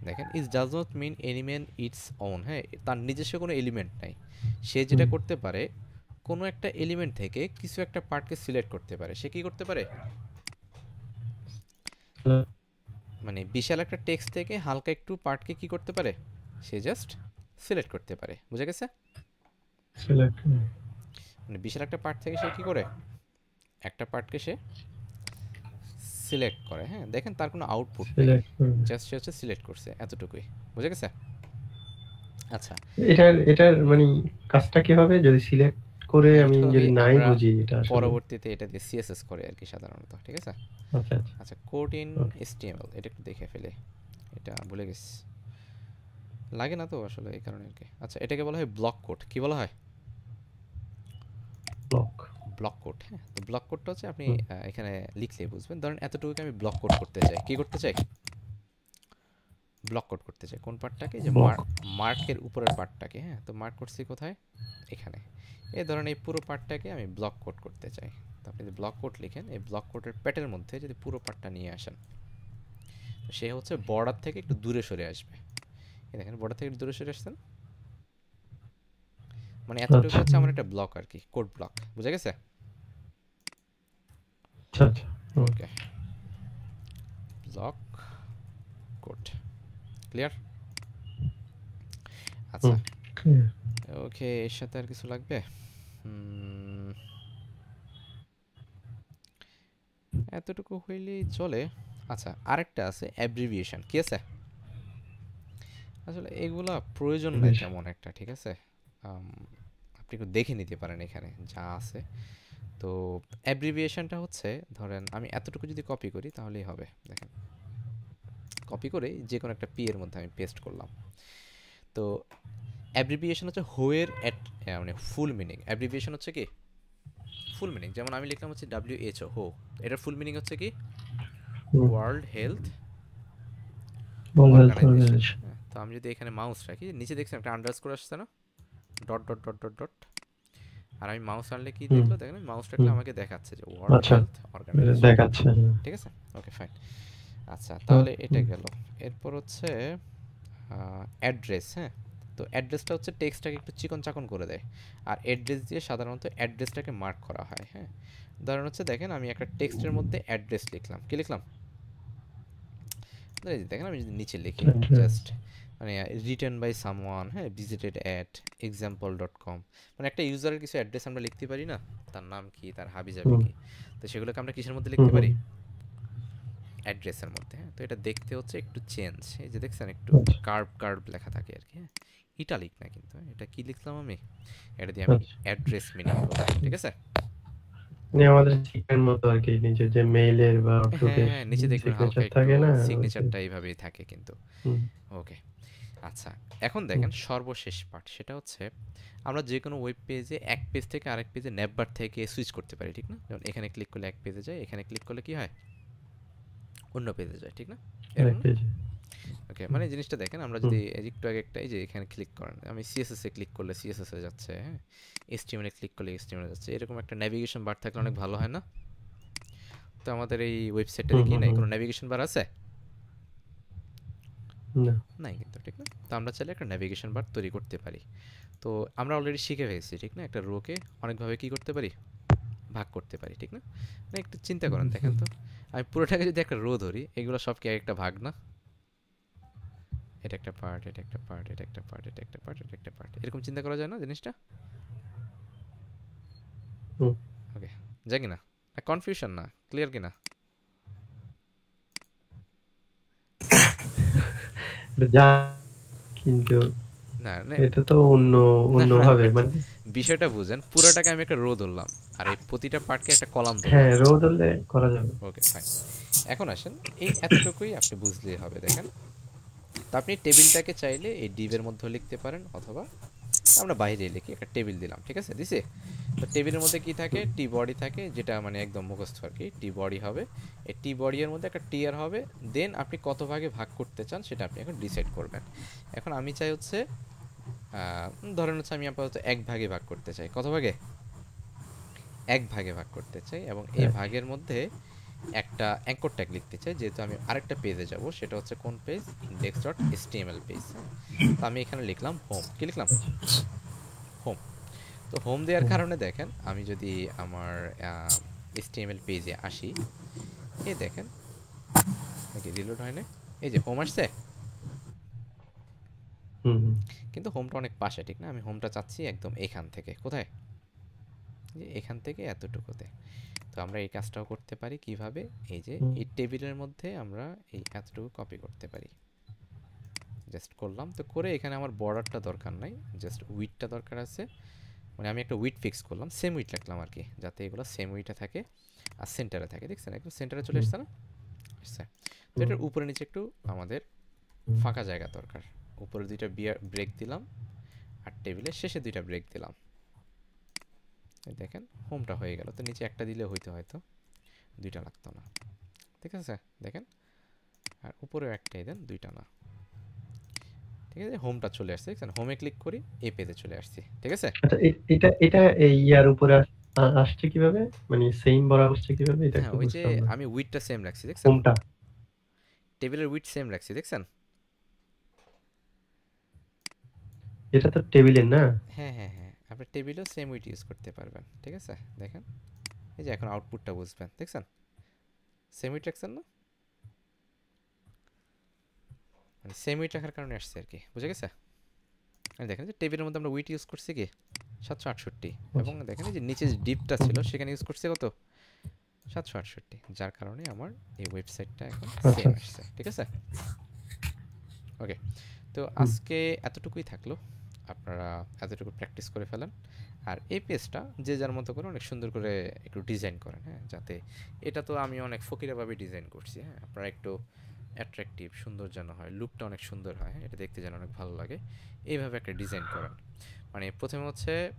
দেখেন is does not mean element its own হ্যাঁ তার নিজস্ব কোনো এলিমেন্ট নাই। সে যেটা করতে পারে কোনো একটা এলিমেন্ট থেকে কিছু একটা পার্টকে সিলেক্ট করতে পারে। সে কি করতে পারে। মানে বিশাল একটা টেক্সট থেকে হালকা একটু পার্টকে কি করতে পারে? সে জাস্ট সিলেক্ট করতে পারে। বুঝা গেছে? মানে বিশাল একটা পার্ট থেকে সে কি করে? একটা পার্টকে সে সিলেক্ট করে। হ্যাঁ দেখেন তার কোনো আউটপুট জাস্ট সে হচ্ছে সিলেক্ট করছে এতটুকুই। বুঝে গেছে? আচ্ছা। এটার এটার মানে কাজটা কি হবে? যদি সিলেক্ট করে আমি যদি নাই বুঝি এটা পরবর্তীতে এটা দিয়ে সিএসএস করে আর কি সাধারণত ঠিক আছে? আচ্ছা আচ্ছা। কোড ইন এসটিএমএল এটা একটু দেখে ফেলে। এটা ভুলে গেছি। লাগে না তো আসলে এই কারণে আর কি আচ্ছা এটাকে বলা হয় ব্লক কোড কি বলা হয়? ব্লক ব্লক কোড হ্যাঁ? তো ব্লক কোডটা হচ্ছে আপনি এখানে লিখলেই বুঝবেন। ধরেন এতটুকুকে আমি ব্লক কোড করতে চাই। কি করতে চাই? ব্লক কোড করতে চাই কোন পার্টটাকে? যে. মার্কের উপরের পার্টটাকে হ্যাঁ? তো মার্ক করছি কোথায়? এখানে। এই ধরেন এই পুরো পার্টটাকে আমি ব্লক কোড করতে চাই। তো আপনি যদি ব্লক কোড লিখেন এই ব্লক কোডের প্যাটের মধ্যে যদি পুরো পার্টটা নিয়ে আসেন সে হচ্ছে বর্ডার থেকে একটু দূরে সরে আসবে। দেখেন বর্ডার থেকে একটু দূরে সরে আসছেন। মানে এতটুকু আচ্ছা। হচ্ছে আমার একটা ব্লক আর কি কোড ব্লক বুঝা গেছে? আচ্ছা ওকে ব্লক কোড ক্লিয়ার আচ্ছা। ওকে এর সাথে আর কিছু লাগবে? এতটুকু হইলেই চলে। আচ্ছা আরেকটা আছে অ্যাব্রিভিয়েশন কি আছে? আসলে এগুলা প্রয়োজন নাই তেমন একটা ঠিক আছে? আপনি একটু দেখে নিতে পারেন এখানে যা আছে। তো অ্যাব্রিভিয়েশনটা হচ্ছে ধরেন আমি এতটুকু যদি কপি করি তাহলেই হবে দেখেন। কপি করে যে কোনো একটা পি এর মধ্যে আমি পেস্ট করলাম। তো অ্যাব্রিভিয়েশন হচ্ছে হোয়ের অ্যাট মানে ফুল মিনিং অ্যাব্রিভিয়েশন হচ্ছে কি? ফুল মিনিং যেমন আমি লিখলাম হচ্ছে ডাব্লিউ এইচ ও হো এটার ফুল মিনিং হচ্ছে কি? World health. হ্যাঁ, তো আমি যদি এখানে মাউস রাখি নিচে দেখছেন একটা আন্ডারস্কোর আসছে না? Dot dot dot dot dot আর আমি মাউস আনলে কি। দেখল দেখেন মাউস রাখলে আমাকে দেখাচ্ছে যে ওয়ার্ল্ড। হেলথ অর্গানাইজেশন দেখাচ্ছে হ্যাঁ। ঠিক আছে? ওকে ফাইন আচ্ছা তাহলে এটা গেল। এরপর হচ্ছে অ্যাড্রেস হ্যাঁ? তো অ্যাড্রেসটা হচ্ছে টেক্সটটাকে একটু চিকন চাকন করে দেয়। আর অ্যাড্রেস দিয়ে সাধারণত অ্যাড্রেসটাকে মার্ক করা হয় হ্যাঁ? ধরেন হচ্ছে দেখেন আমি একটা টেক্সটের মধ্যে অ্যাড্রেস লিখলাম। কি লিখলাম? দেখেন আমি যদি নিচে লিখি জাস্ট মানে রিটার্ন বাই সামওয়ান হ্যাঁ visited at example dot com মানে একটা ইউজারের কিছু অ্যাড্রেস আমরা লিখতে পারি না? তার নাম কি? তার হাবি যাবি। কি? তো সেগুলোকে আমরা কিসের মধ্যে লিখতে পারি। অ্যাড্রেসের মধ্যে। হ্যাঁ তো এটা দেখতে হচ্ছে একটু চেঞ্জ এই যে দেখছেন একটু আচ্ছা। কার্ভ কার্ভ লেখা থাকে আর কি হ্যাঁ? ইটালিক না কিন্তু হ্যাঁ, এটা কি লিখলাম আমি? এটা দিয়ে আমি আচ্ছা। অ্যাড্রেস মিনিং করলাম ঠিক আছে? মানে আমাদের শিক্ষার মতো আর কি নিজের যে মেইলের বা হ্যাঁ আউটলুকের হ্যাঁ নিচে দেখবেন হালকা থাকে না সিগনেচারটা এইভাবেই থাকে কিন্তু। ওকে আচ্ছা। এখন দেখেন সর্বশেষ পার্ট সেটা হচ্ছে আমরা যে কোনো ওয়েব পেজে এক পেজ থেকে আরেক পেজে নেটবার থেকে সুইচ করতে পারি ঠিক না? যেমন এখানে ক্লিক করলে এক পেজে যায় এখানে ক্লিক করলে কি হয়? অন্য পেজে যায় ঠিক না? ওকে মানে জিনিসটা দেখেন আমরা যদি একটু আগে একটা এই যে এখানে ক্লিক করেন আমি সিএসএস এ ক্লিক করলে সিএসএস এ যাচ্ছে হ্যাঁ? এসটিএমএল এ ক্লিক করলে এসটিএমএল যাচ্ছে এরকম একটা নেভিগেশন বার থাকলে অনেক ভালো হয় না? তো আমাদের এই ওয়েবসাইটে কি নাই কোনো নেভিগেশন বার আছে? না। নাই কিন্তু ঠিক না? তো আমরা চাইলে একটা নেভিগেশন বার তৈরি করতে পারি। তো আমরা অলরেডি শিখে ফেলেছি ঠিক না? একটা রোকে অনেকভাবে কি করতে পারি? ভাগ করতে পারি ঠিক না? না একটু চিন্তা করেন দেখেন তো। আমি পুরোটাকে যদি একটা রো ধরি এগুলো সব কি একটা ভাগ না এটা একটা পার্ট এটা একটা পার্ট এটা একটা পার্ট এটা একটা পার্ট এটা একটা পার্ট এরকম চিন্তা করা যায় না জিনিসটা? হুম। ওকে যায় কিনা? কনফিউশন না ক্লিয়ার কিনা? কিন্তু না না এটা তো অন্য অন্যভাবে মানে বিষয়টা বুঝেন পুরোটাকে আমি একটা রো ধরলাম। আর এই প্রতিটা পার্টকে একটা কলাম ধরলাম হ্যাঁ রোদ হলে করা যাবে। ওকে ফাইন এখন আসেন এই এতটুকুই আপনি বুঝলেই হবে দেখেন। তো আপনি টেবিলটাকে চাইলে এই ডিভের মধ্যে লিখতে পারেন অথবা আমরা বাইরে লিখি একটা টেবিল দিলাম ঠিক আছে? দিছে? তো টেবিলের মধ্যে কি থাকে? টি বডি থাকে যেটা মানে একদম মুখস্থ আর কি টি বডি হবে। এই টি বডি এর মধ্যে একটা টিয়ার হবে দেন আপনি কত ভাগে ভাগ করতে চান সেটা আপনি এখন ডিসাইড করবেন। এখন আমি চাই হচ্ছে আহ, ধরেন হচ্ছে আমি আপাতত এক ভাগে ভাগ করতে চাই। কত ভাগে? এক ভাগে ভাগ করতে চাই এবং এই হ্যাঁ। ভাগের মধ্যে একটা অ্যাঙ্কর ট্যাগ লিখতে চাই যেহেতু আমি আরেকটা পেজে যাব সেটা হচ্ছে কোন page index dot HTML page তো আমি এখানে লিখলাম হোম কি লিখলাম? হোম তো হোম দেওয়ার কারণে দেখেন আমি যদি আমার এসটিএমএল পেজে আসি এই দেখেন নাকি রিলোড হয় না এই যে হোম আসছে। কিন্তু হোমটা অনেক পাশে ঠিক না? আমি হোমটা চাচ্ছি একদম এখান থেকে। কোথায়? যে এখান থেকে এতটুকুতে। তো আমরা এই কাজটাও করতে পারি কীভাবে? এই যে এই টেবিলের মধ্যে আমরা এই এতটুকু কপি করতে পারি। জাস্ট করলাম। তো করে এখানে আমার বর্ডারটা দরকার নাই। জাস্ট উইথটা দরকার আছে। মানে আমি একটা উইথ ফিক্স করলাম। সেম উইথ রাখলাম আর কি যাতে এগুলো সেম উইথে থাকে আর সেন্টারে থাকে। দেখছেন? একদম সেন্টারে চলে এসছে না? এসছে। তো এটার উপরে নিচে একটু আমাদের ফাঁকা জায়গা দরকার। উপরে দুইটা বিয়ার ব্রেক দিলাম। আর টেবিলের শেষে দুইটা ব্রেক দিলাম। দেখেন হোমটা হয়ে গেল। তো নিচে একটা দিলে হইতো হয়তো দুইটা লাগতো না। ঠিক আছে দেখেন। আর উপরেও একটাই দেন দুইটা না। ঠিক আছে হোমটা চলে আসছে দেখছেন? হোমে ক্লিক করি এই পেজে চলে আসছি। ঠিক আছে? আচ্ছা এটা এটা এই ইয়ার উপরে আসছে কীভাবে? মানে সেম বরাবর আসছে কীভাবে? এটা হ্যাঁ ওই যে আমি উইথটা সেম রাখছি দেখছেন? হোমটা। টেবিলের উইথ সেম রাখছি দেখছেন? এটা তো টেবিলের না? হ্যাঁ হ্যাঁ হ্যাঁ। আপনি টেবিলেও সেম উইট ইউজ করতে পারবেন ঠিক আছে? দেখেন এই যে এখন আউটপুটটা বুঝবেন দেখছেন? সেম উইট রাখছেন না? মানে সেম উইট রাখার কারণে আসছে আর কি বুঝে গেছে? দেখেন যে টেবিলের মধ্যে আমরা উইট ইউজ করছি কি? সাতশো আটষট্টি। এবং দেখেন যে নিচে যে ডিপটা ছিল সেখানে ইউজ করছে কত? সাতশো আটষট্টি। যার কারণে আমার এই ওয়েবসাইটটা এখন সেম আচ্ছা। আসছে ঠিক আছে? ওকে তো আজকে এতটুকুই থাকল। আপনারা এতটুকু প্র্যাকটিস করে ফেলেন। আর এই পেজটা যে যার মতো করে অনেক সুন্দর করে একটু ডিজাইন করেন হ্যাঁ যাতে এটা তো আমি অনেক ফকিরাভাবে ডিজাইন করছি হ্যাঁ আপনারা একটু অ্যাট্রাকটিভ সুন্দর যেন হয় লুকটা অনেক সুন্দর হয় হ্যাঁ এটা দেখতে যেন অনেক ভালো লাগে, এইভাবে একটা ডিজাইন করেন। মানে প্রথমে হচ্ছে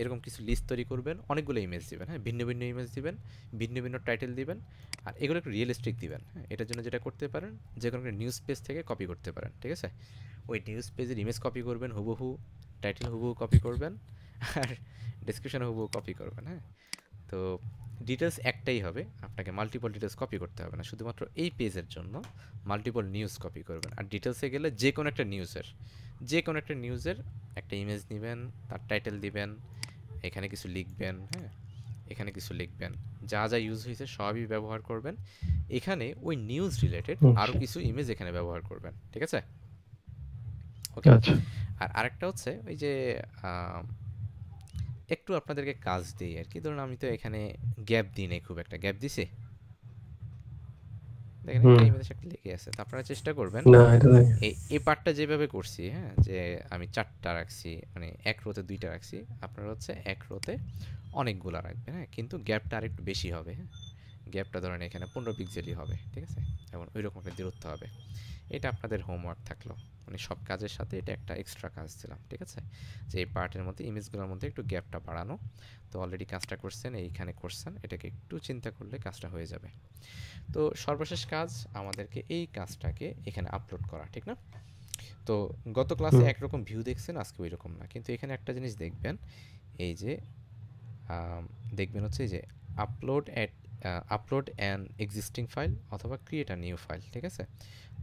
এরকম কিছু লিস্ট তৈরি করবেন, অনেকগুলো ইমেজ দিবেন হ্যাঁ ভিন্ন ভিন্ন ইমেজ দিবেন, ভিন্ন ভিন্ন টাইটেল দিবেন আর এগুলো একটু রিয়েলিস্টিক দিবেন। হ্যাঁ এটার জন্য যেটা করতে পারেন, যে কোনো একটা নিউজ পেজ থেকে কপি করতে পারেন, ঠিক আছে? ওই নিউজ পেজের ইমেজ কপি করবেন, হুবহু টাইটেল হুবহু কপি করবেন, আর ডিসক্রিপশন হুবহু কপি করবেন হ্যাঁ? তো ডিটেলস একটাই হবে, আপনাকে মাল্টিপল ডিটেলস কপি করতে হবে না। শুধুমাত্র এই পেজের জন্য মাল্টিপল নিউজ কপি করবেন। আর ডিটেলসে গেলে যে কোনো একটা নিউজের যে কোনো একটা নিউজের একটা ইমেজ নেবেন, তার টাইটেল দিবেন, এখানে কিছু লিখবেন হ্যাঁ? এখানে কিছু লিখবেন। যা যা ইউজ হয়েছে সবই ব্যবহার করবেন। এখানে ওই নিউজ রিলেটেড। আরও কিছু ইমেজ এখানে ব্যবহার করবেন ঠিক আছে? ওকে আচ্ছা। আর আরেকটা হচ্ছে ওই যে একটু আপনাদেরকে কাজ দিই আর কি। ধরুন আমি তো এখানে গ্যাপ দিই নাই খুব একটা। গ্যাপ দিছি? দেখেন একটা লিখে আছে। তো আপনারা চেষ্টা করবেন না এটা দেখি। এই এই পার্টটা যেভাবে করছি হ্যাঁ যে আমি চারটা রাখছি মানে এক রোতে দুইটা রাখছি আপনারা হচ্ছে এক রোতে অনেকগুলা রাখবেন হ্যাঁ? কিন্তু গ্যাপটা আরেকটু বেশি হবে হ্যাঁ? গ্যাপটা ধরেন এখানে পনেরো পিক্সেলই হবে ঠিক আছে? এবং ওই রকম একটা দূরত্ব হবে। এটা আপনাদের হোমওয়ার্ক থাকল। মানে সব কাজের সাথে এটা একটা এক্সট্রা কাজ দিলাম ঠিক আছে? যে এই পার্টের মধ্যে ইমেজগুলোর মধ্যে একটু গ্যাপটা বাড়ানো। তো অলরেডি কাজটা করছেন এইখানে করছেন এটাকে একটু চিন্তা করলে কাজটা হয়ে যাবে। তো সর্বশেষ কাজ আমাদেরকে এই কাজটাকে এখানে আপলোড করা ঠিক না? তো গত ক্লাসে একরকম ভিউ দেখছেন আজকে ওই রকম না। কিন্তু এখানে একটা জিনিস দেখবেন এই যে দেখবেন হচ্ছে যে upload at upload an existing file অথবা ক্রিয়েট আ নিউ ফাইল ঠিক আছে?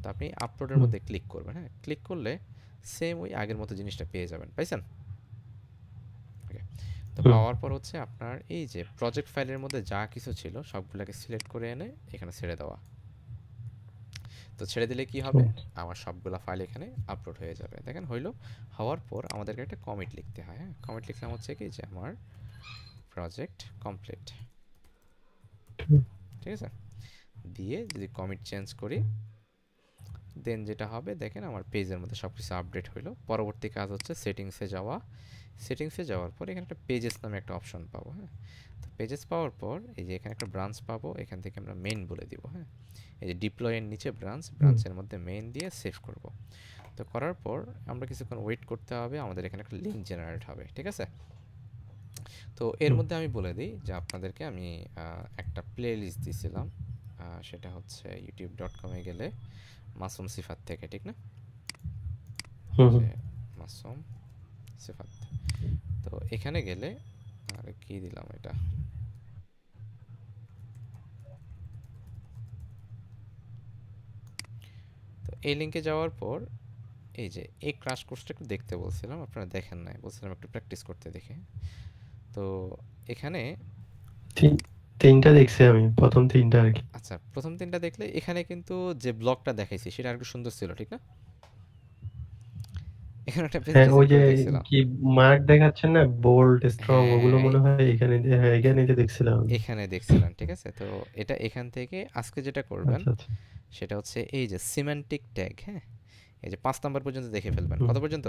তো আপনি আপলোডের মধ্যে ক্লিক করবেন হ্যাঁ? ক্লিক করলে সেম ওই আগের মতো জিনিসটা পেয়ে যাবেন পাইছেন? ওকে তো পাওয়ার পর হচ্ছে আপনার এই যে প্রজেক্ট ফাইলের মধ্যে যা কিছু ছিল সবগুলোকে সিলেক্ট করে এনে এখানে ছেড়ে দেওয়া। তো ছেড়ে দিলে কি হবে? আমার সবগুলা ফাইল এখানে আপলোড হয়ে যাবে। দেখেন হইল হওয়ার পর আমাদেরকে একটা কমিট লিখতে হয় হ্যাঁ? কমিট লিখলাম হচ্ছে কি যে আমার প্রজেক্ট কমপ্লিট ঠিক আছে? দিয়ে যদি কমিট চেঞ্জ করি দেন যেটা হবে দেখেন আমার পেজের মধ্যে সব কিছু আপডেট হইল। পরবর্তী কাজ হচ্ছে সেটিংসে যাওয়া। সেটিংসে যাওয়ার পর এখানে একটা পেজেস নামে একটা অপশন পাবো হ্যাঁ? তো পেজেস পাওয়ার পর এই যে এখানে একটা ব্রাঞ্চ পাবো এখান থেকে আমরা মেইন বলে দিব হ্যাঁ? এই যে ডিপ্লয়ের নিচে ব্রাঞ্চ ব্রাঞ্চের মধ্যে মেইন দিয়ে সেভ করব। তো করার পর আমরা কিছুক্ষণ ওয়েট করতে হবে আমাদের এখানে একটা লিঙ্ক জেনারেট হবে ঠিক আছে? তো এর মধ্যে আমি বলে দিই যে আপনাদেরকে আমি একটা প্লে লিস্ট দিয়েছিলাম সেটা হচ্ছে ইউটিউব ডট কমে গেলে মাসুম সিফাত থেকে ঠিক না? মাসুম সিফাত। তো এখানে গেলে আর কি দিলাম এটা? তো এই লিঙ্কে যাওয়ার পর এই যে এই ক্রাশ কোর্সটা একটু দেখতে বলছিলাম আপনারা দেখেন নাই বলছিলাম একটু প্র্যাকটিস করতে দেখে। তো এখানে তিনটা দেখছি আমি প্রথম তিনটা আর কি। আচ্ছা প্রথম তিনটা দেখলে এখানে কিন্তু যে ব্লগটা দেখাইছি সেটা আরেকটু সুন্দর ছিল ঠিক না? এখানে একটা হ্যাঁ ওই যে দেখছিলাম। কি মার্ক দেখাচ্ছেন না? বোল্ড স্ট্রং হ্যাঁ, ওগুলো মনে হয় এখানে হ্যাঁ এখানে দেখছিলাম। এখানে দেখছিলেন ঠিক আছে? তো এটা এখান থেকে আজকে যেটা করবেন আচ্ছা আচ্ছা। সেটা হচ্ছে এই যে সিমেন্টিক ট্যাগ হ্যাঁ? এই যে পাঁচ নাম্বার পর্যন্ত দেখে ফেলবেন। কত পর্যন্ত?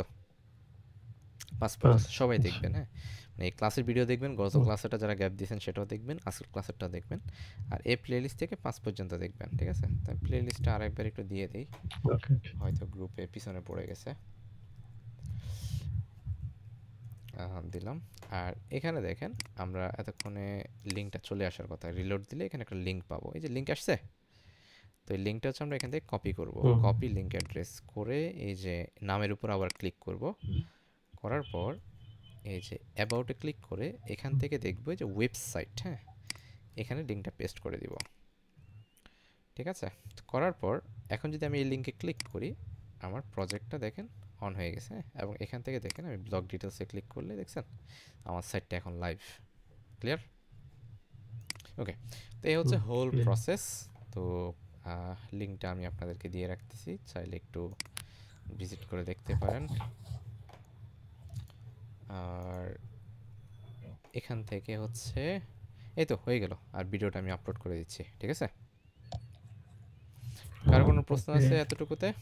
পাঁচ পাঁচ, সবাই। দেখবেন হ্যাঁ? মানে এই ক্লাসের ভিডিও দেখবেন গত ক্লাসেরটা যারা গ্যাপ দিয়েছেন সেটাও দেখবেন আজকের ক্লাসেরটাও দেখবেন। আর এই প্লেলিস্ট থেকে পাঁচ পর্যন্ত দেখবেন ঠিক আছে? তো প্লেলিস্টটা আরেকবার একটু দিয়ে দিই। হয়তো গ্রুপে পিছনে পড়ে গেছে। দিলাম। আর এখানে দেখেন আমরা এতক্ষণে লিঙ্কটা চলে আসার কথা। রিলোড দিলে এখানে একটা লিঙ্ক পাবো। এই যে লিঙ্ক আসছে? তো এই লিঙ্কটা হচ্ছে আমরা এখান থেকে কপি করব। কপি লিঙ্ক অ্যাড্রেস করে এই যে নামের উপর আবার ক্লিক করব। করার পর এই যে অ্যাবাউটে ক্লিক করে এখান থেকে দেখব যে ওয়েবসাইট হ্যাঁ? এখানে লিঙ্কটা পেস্ট করে দিব। ঠিক আছে? করার পর এখন যদি আমি এই লিঙ্কে ক্লিক করি আমার প্রজেক্টটা দেখেন অন হয়ে গেছে হ্যাঁ? এবং এখান থেকে দেখেন আমি ব্লগ ডিটেলসে ক্লিক করলে দেখছেন আমার সাইটটা এখন লাইভ ক্লিয়ার ওকে তো এই হচ্ছে হোল প্রসেস তো লিঙ্কটা আমি আপনাদেরকে দিয়ে রাখতেছি। চাইলে একটু ভিজিট করে দেখতে পারেন। আর এখান থেকে হচ্ছে এই তো হয়ে গেল। আর ভিডিওটা আমি আপলোড করে দিচ্ছি ঠিক আছে? কার কোনো প্রশ্ন আছে এতটুকুতে?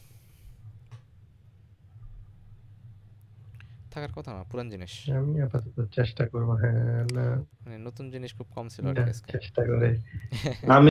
থাকার কথা না পুরান জিনিস। আমি আপাতত চেষ্টা করব হ্যাঁ মানে নতুন জিনিস খুব কম ছিল আজকে। চেষ্টা করে। আমি <laughs>